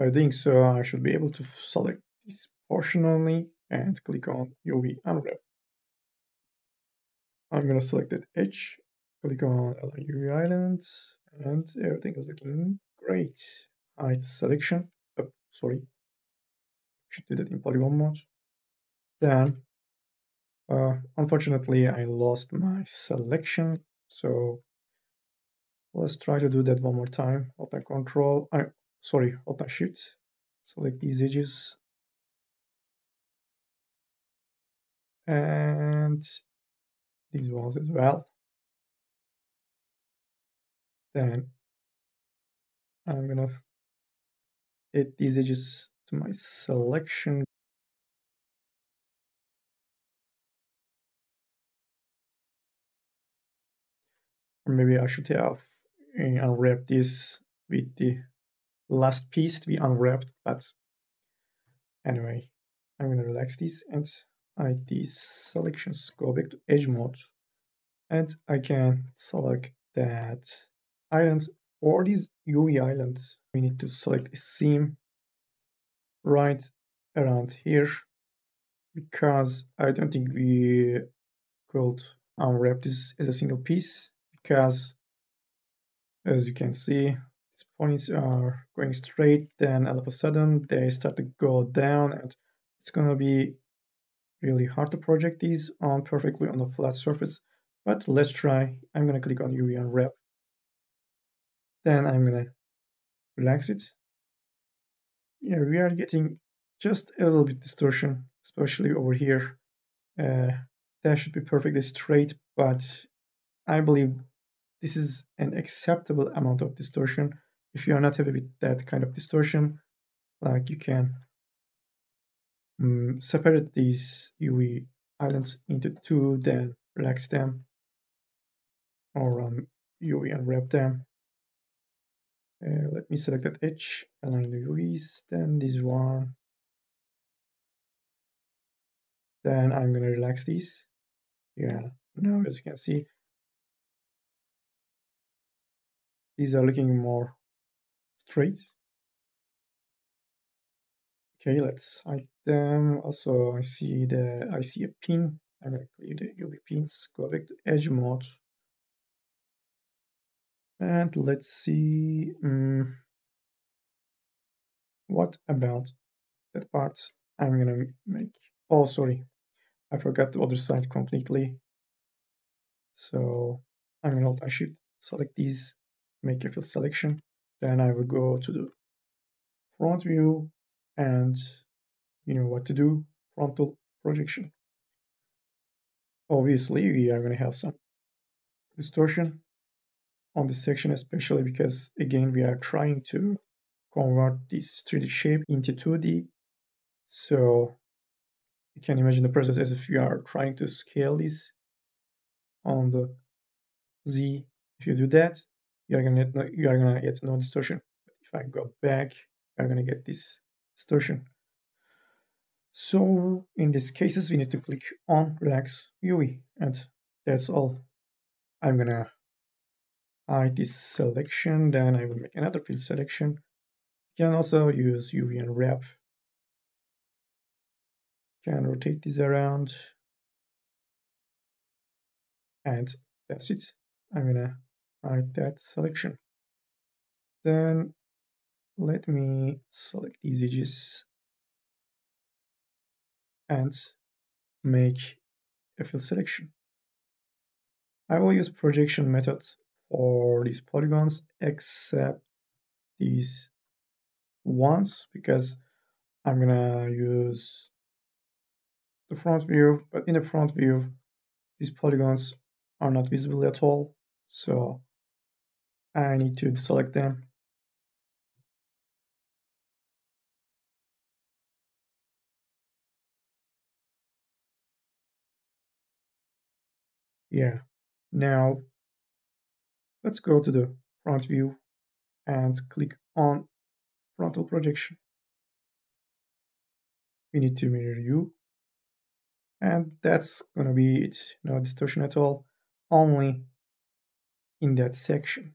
By doing so, I should be able to select this portion only and click on UV Unwrap. I'm gonna select that edge, click on UV Islands, and everything is looking great. Hide selection, oh, sorry, should do that in polygon mode. Then, uh, unfortunately, I lost my selection, so let's try to do that one more time. Alt and Control, I sorry, and Shift, select these edges, and these ones as well. Then I'm gonna add these edges to my selection. Maybe I should have eh, unwrapped this with the last piece to be unwrapped, but anyway, I'm gonna relax this and hide these selections, go back to edge mode, and I can select that island or these UV islands. We need to select a seam right around here because I don't think we could unwrap this as a single piece because as you can see points are going straight then all of a sudden they start to go down and it's gonna be really hard to project these on perfectly on a flat surface but let's try I'm gonna click on UV unwrap then I'm gonna relax it yeah, we are getting just a little bit distortion, especially over here. Uh, that should be perfectly straight, but I believe this is an acceptable amount of distortion. If you are not happy with that kind of distortion, like you can um, separate these UV islands into two, then relax them, or run UV unwrap them. Uh, let me select that edge, align the UVs, then this one. Then I'm gonna relax these. Yeah, now as you can see, these are looking more straight. Okay, let's hide them. Also, I see the I see a pin. I'm gonna clear the UV pins. Go back to edge mode. And let's see, um, what about that part I'm gonna make? Oh, sorry, I forgot the other side completely. So I'm gonna I shift, select these, make a fill selection. Then I will go to the front view and you know what to do, frontal projection. Obviously, we are gonna have some distortion on this section, especially because again, we are trying to convert this 3D shape into 2D. So you can imagine the process as if you are trying to scale this on the Z. If you do that, you're gonna get no, you are gonna get no distortion. If I go back, you're gonna get this distortion. So in these cases, we need to click on relax UV and that's all. I'm gonna hide this selection, then I will make another fill selection. You can also use UV unwrap. Can rotate this around. And that's it. I'm gonna hide that selection. Then let me select these edges and make a fill selection. I will use projection method for these polygons except these ones because I'm gonna use the front view but in the front view these polygons are not visible at all so I need to select them yeah now Let's go to the front view and click on frontal projection. We need to mirror U. And that's gonna be it. No distortion at all. Only in that section.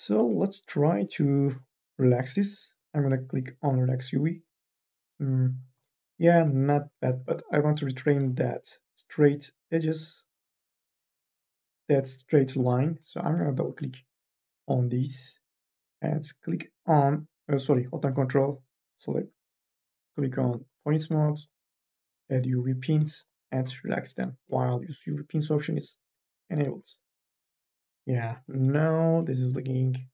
So let's try to relax this. I'm gonna click on relax UV. Mm, yeah, not bad, but I want to retrain that straight edges, that straight line. So I'm gonna double click on this and click on, uh, sorry, hold on control, select, click on points mode, add UV pins and relax them while use UV pins option is enabled. Yeah, now this is looking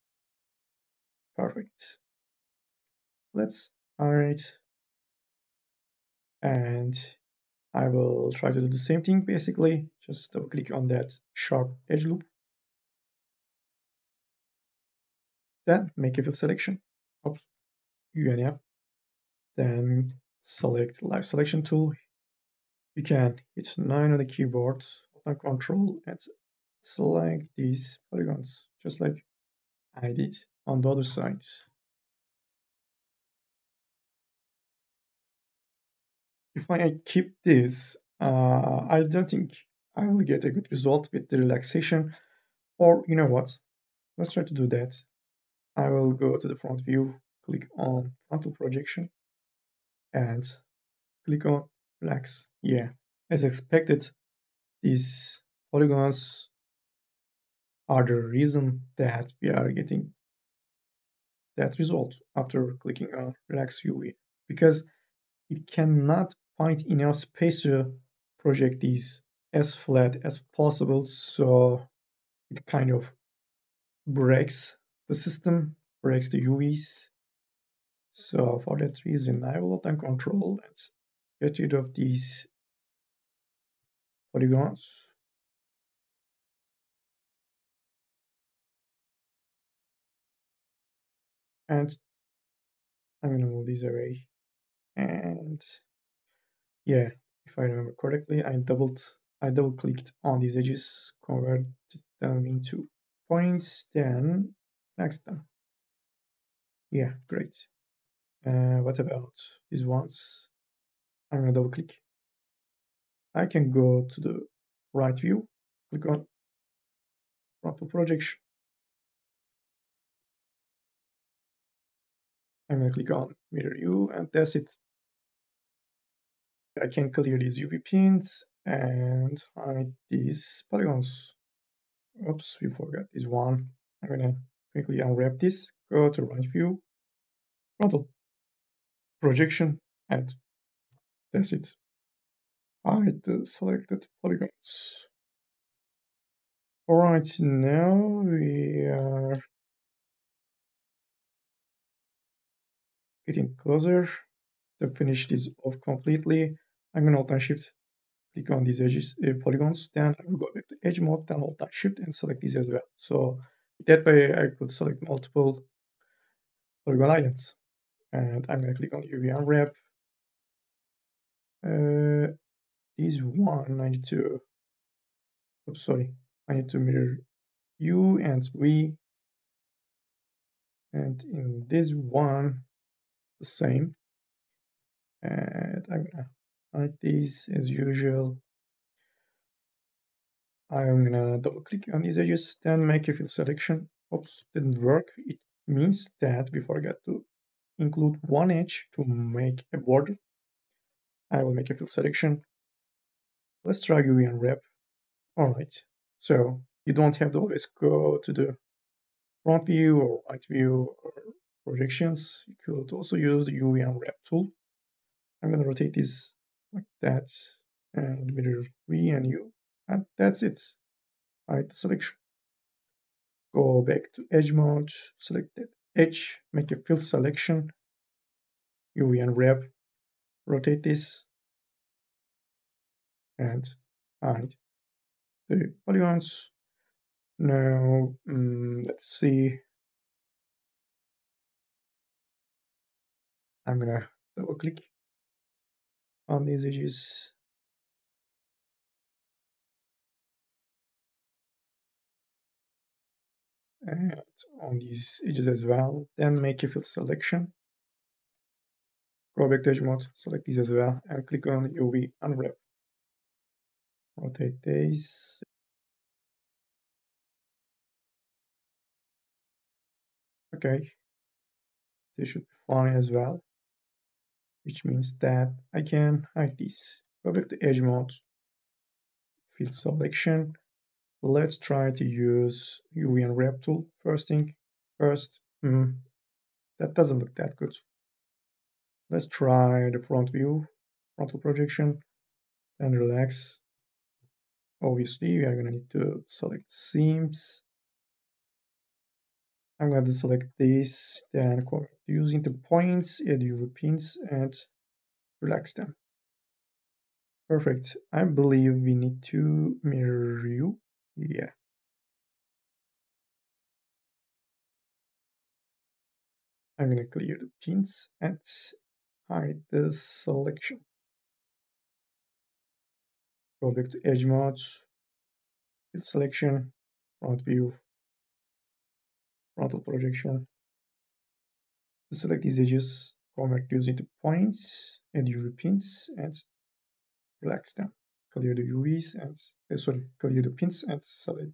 perfect. Let's alright. And I will try to do the same thing basically. Just double click on that sharp edge loop. Then make a fill selection. Oops, UNF. Then select live selection tool. You can hit 9 on the keyboard, button control, and select these polygons, just like I did on the other side. If I keep this, uh, I don't think I will get a good result with the relaxation. Or you know what? Let's try to do that. I will go to the front view, click on frontal projection, and click on relax. Yeah, as expected, these polygons are the reason that we are getting that result after clicking on relax UV because it cannot find enough space to project these as flat as possible so it kind of breaks the system breaks the UVs so for that reason I will then control and get rid of these polygons and I'm gonna move these away and yeah if I remember correctly I doubled I double clicked on these edges converted them into points then next them yeah great. Uh, what about these ones? I'm gonna double click. I can go to the right view click on frontal projection I'm gonna click on mirror U and that's it. I can clear these UV pins and hide these polygons. Oops, we forgot this one. I'm gonna quickly unwrap this, go to right view, frontal projection, and that's it. Hide the selected polygons. Alright, now we are getting closer to finish this off completely. I'm gonna alt shift, click on these edges uh, polygons, then I will go back to edge mode, then alt shift and select these as well. So that way I could select multiple polygon. And I'm gonna click on UV unwrap. Uh, this one I need to, oops, sorry, I need to mirror U and V. And in this one, the same. And I'm gonna hide these as usual. I'm gonna double click on these edges, then make a fill selection. Oops, didn't work. It means that we forgot to include one edge to make a border. I will make a fill selection. Let's try UV unwrap. Alright, so you don't have to always go to the front view or right view or projections. You could also use the UV unwrap tool. I'm going to rotate this like that and mirror V and U. And that's it. Hide the selection. Go back to edge mode, select that edge, make a fill selection, UV unwrap, rotate this, and hide the polygons. Now, um, let's see I'm gonna double click on these edges. And on these edges as well, then make a fill selection. Go back to edge mode, select these as well, and click on UV unwrap. Rotate these, okay this should be fine as well which means that I can hide this. Go back to edge mode, fill selection. Let's try to use UV unwrap tool first thing first. Mm, that doesn't look that good. Let's try the front view, frontal projection, and relax. Obviously, we are going to need to select seams. I'm going to select this, then using the points, UV pins, and relax them. Perfect. I believe we need to mirror U. Yeah. I'm going to clear the pins and hide the selection. Go back to edge mode, fill selection, front view, frontal projection. To select these edges, convert using the points and UV pins and relax them. Clear the UVs and uh, sorry, clear the pins and select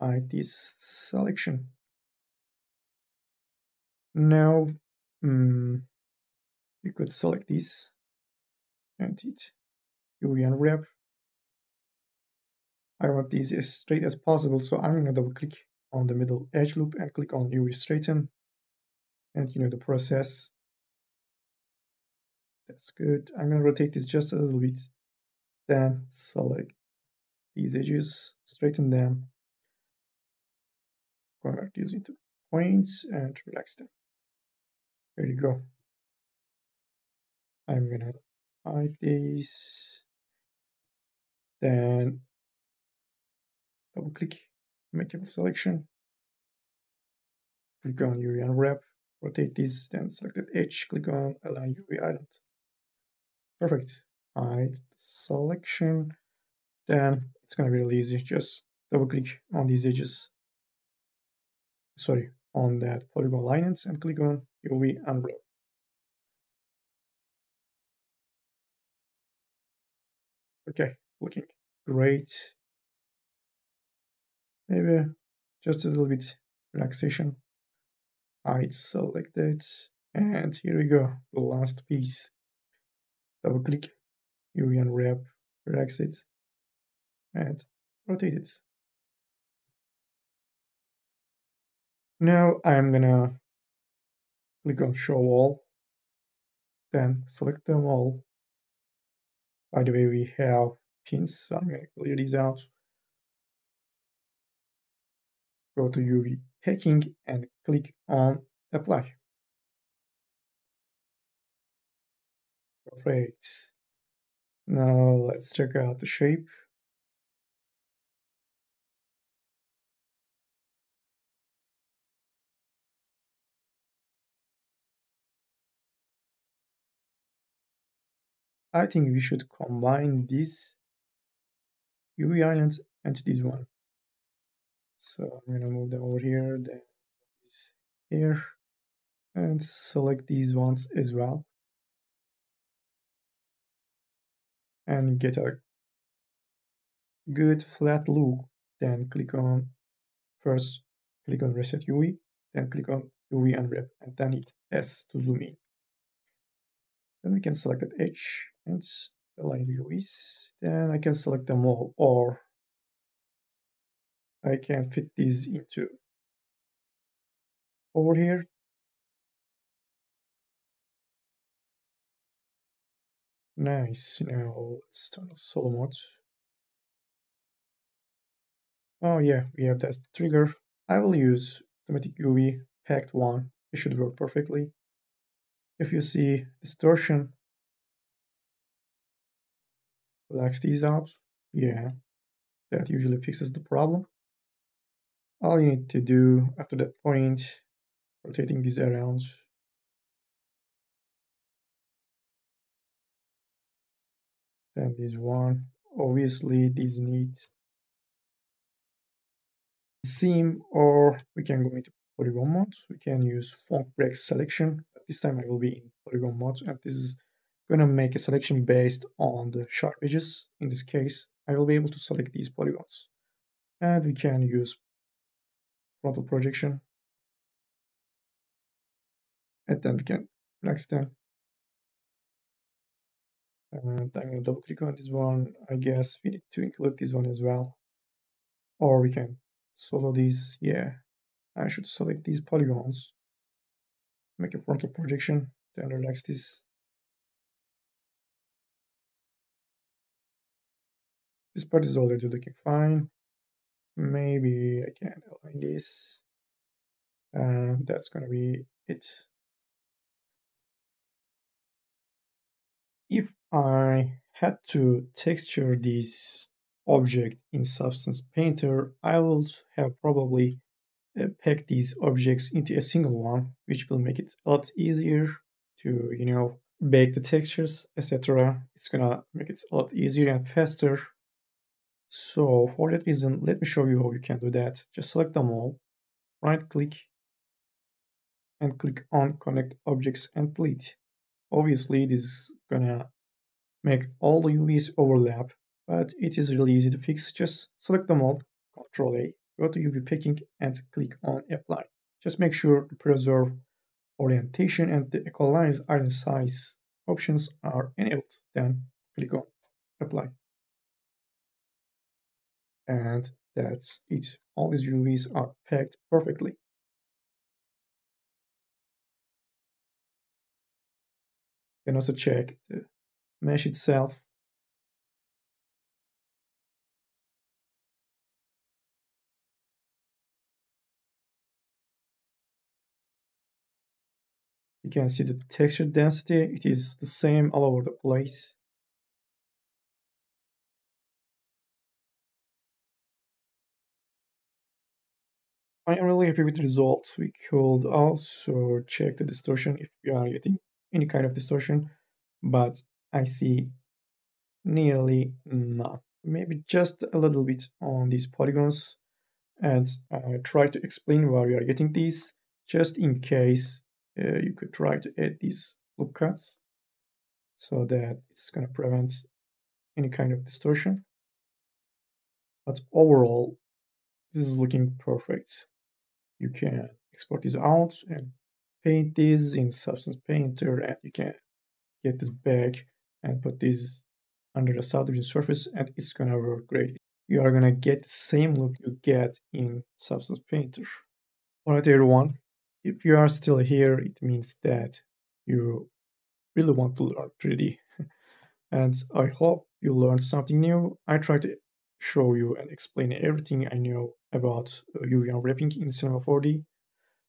hide this selection. Now, um, you could select this and hit UV unwrap. I want these as straight as possible, so I'm gonna double click on the middle edge loop and click on UV straighten and you know the process. That's good. I'm gonna rotate this just a little bit. Then select these edges, straighten them, convert these into points and relax them. There you go. I'm gonna hide these. Then double click, make a selection. Click on UV unwrap, rotate this, then select edge, click on align UV island. Perfect. Hide selection. Then it's gonna be really easy. Just double click on these edges. Sorry, on that polygon alignments and click on UV unwrap. Okay, looking great. Maybe just a little bit relaxation. I select it and here we go, the last piece. Double click, UV unwrap, relax it and rotate it. Now I'm gonna click on show all, then select them all. By the way, we have pins, so I'm gonna clear these out. Go to UV packing and click on apply. Perfect. Now let's check out the shape. I think we should combine this UV island and this one. So I'm gonna move them over here, then here, and select these ones as well. And get a good flat look. Then click on first click on reset UV, then click on UV unwrap, and then hit S to zoom in. Then we can select that edge and align UVs. Then I can select them all, or I can fit these into over here. Nice. Now let's turn off solo mode. Oh yeah, we have that trigger. I will use automatic UV packed one. It should work perfectly. If you see distortion, relax these out. Yeah, that usually fixes the problem. All you need to do after that point, rotating these around, then this one, obviously this needs seam or we can go into polygon mode. We can use Phong break selection. But this time I will be in polygon mode and this is going to make a selection based on the sharp edges. In this case, I will be able to select these polygons. And we can use frontal projection and then we can relax them. And I'm to double click on this one. I guess we need to include this one as well. Or we can solo these. Yeah, I should select these polygons. Make a frontal projection, then relax this. This part is already looking fine. Maybe I can align this. And that's gonna be it. If I had to texture this object in Substance Painter, I would have probably uh, packed these objects into a single one, which will make it a lot easier to, you know, bake the textures, etc. It's gonna make it a lot easier and faster so for that reason, let me show you how you can do that. Just select them all, right click, and click on connect objects and delete. Obviously, this is gonna make all the UVs overlap, but it is really easy to fix. Just select them all, Control A, go to UV packing and click on apply. Just make sure to preserve orientation and the equalize island size options are enabled. Then click on apply and that's it. All these UVs are packed perfectly. You can also check the mesh itself. You can see the texture density, it is the same all over the place. I am really happy with the results. We could also check the distortion if we are getting any kind of distortion, but I see nearly none. Maybe just a little bit on these polygons and I try to explain why we are getting these just in case uh, you could try to add these loop cuts so that it's going to prevent any kind of distortion. But overall, this is looking perfect you can export this out and paint this in Substance Painter and you can get this back and put this under the subdivision surface and it's gonna work great. You are gonna get the same look you get in Substance Painter. Alright everyone, if you are still here, it means that you really want to learn 3D. <laughs> and I hope you learned something new. I try to show you and explain everything I know about UV uh, unwrapping in Cinema 4D.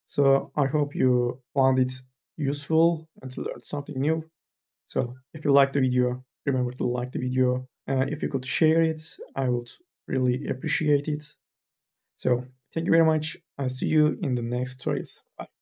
So I hope you found it useful and learned something new. So if you liked the video, remember to like the video. Uh, if you could share it, I would really appreciate it. So thank you very much. I'll see you in the next tutorials. Bye.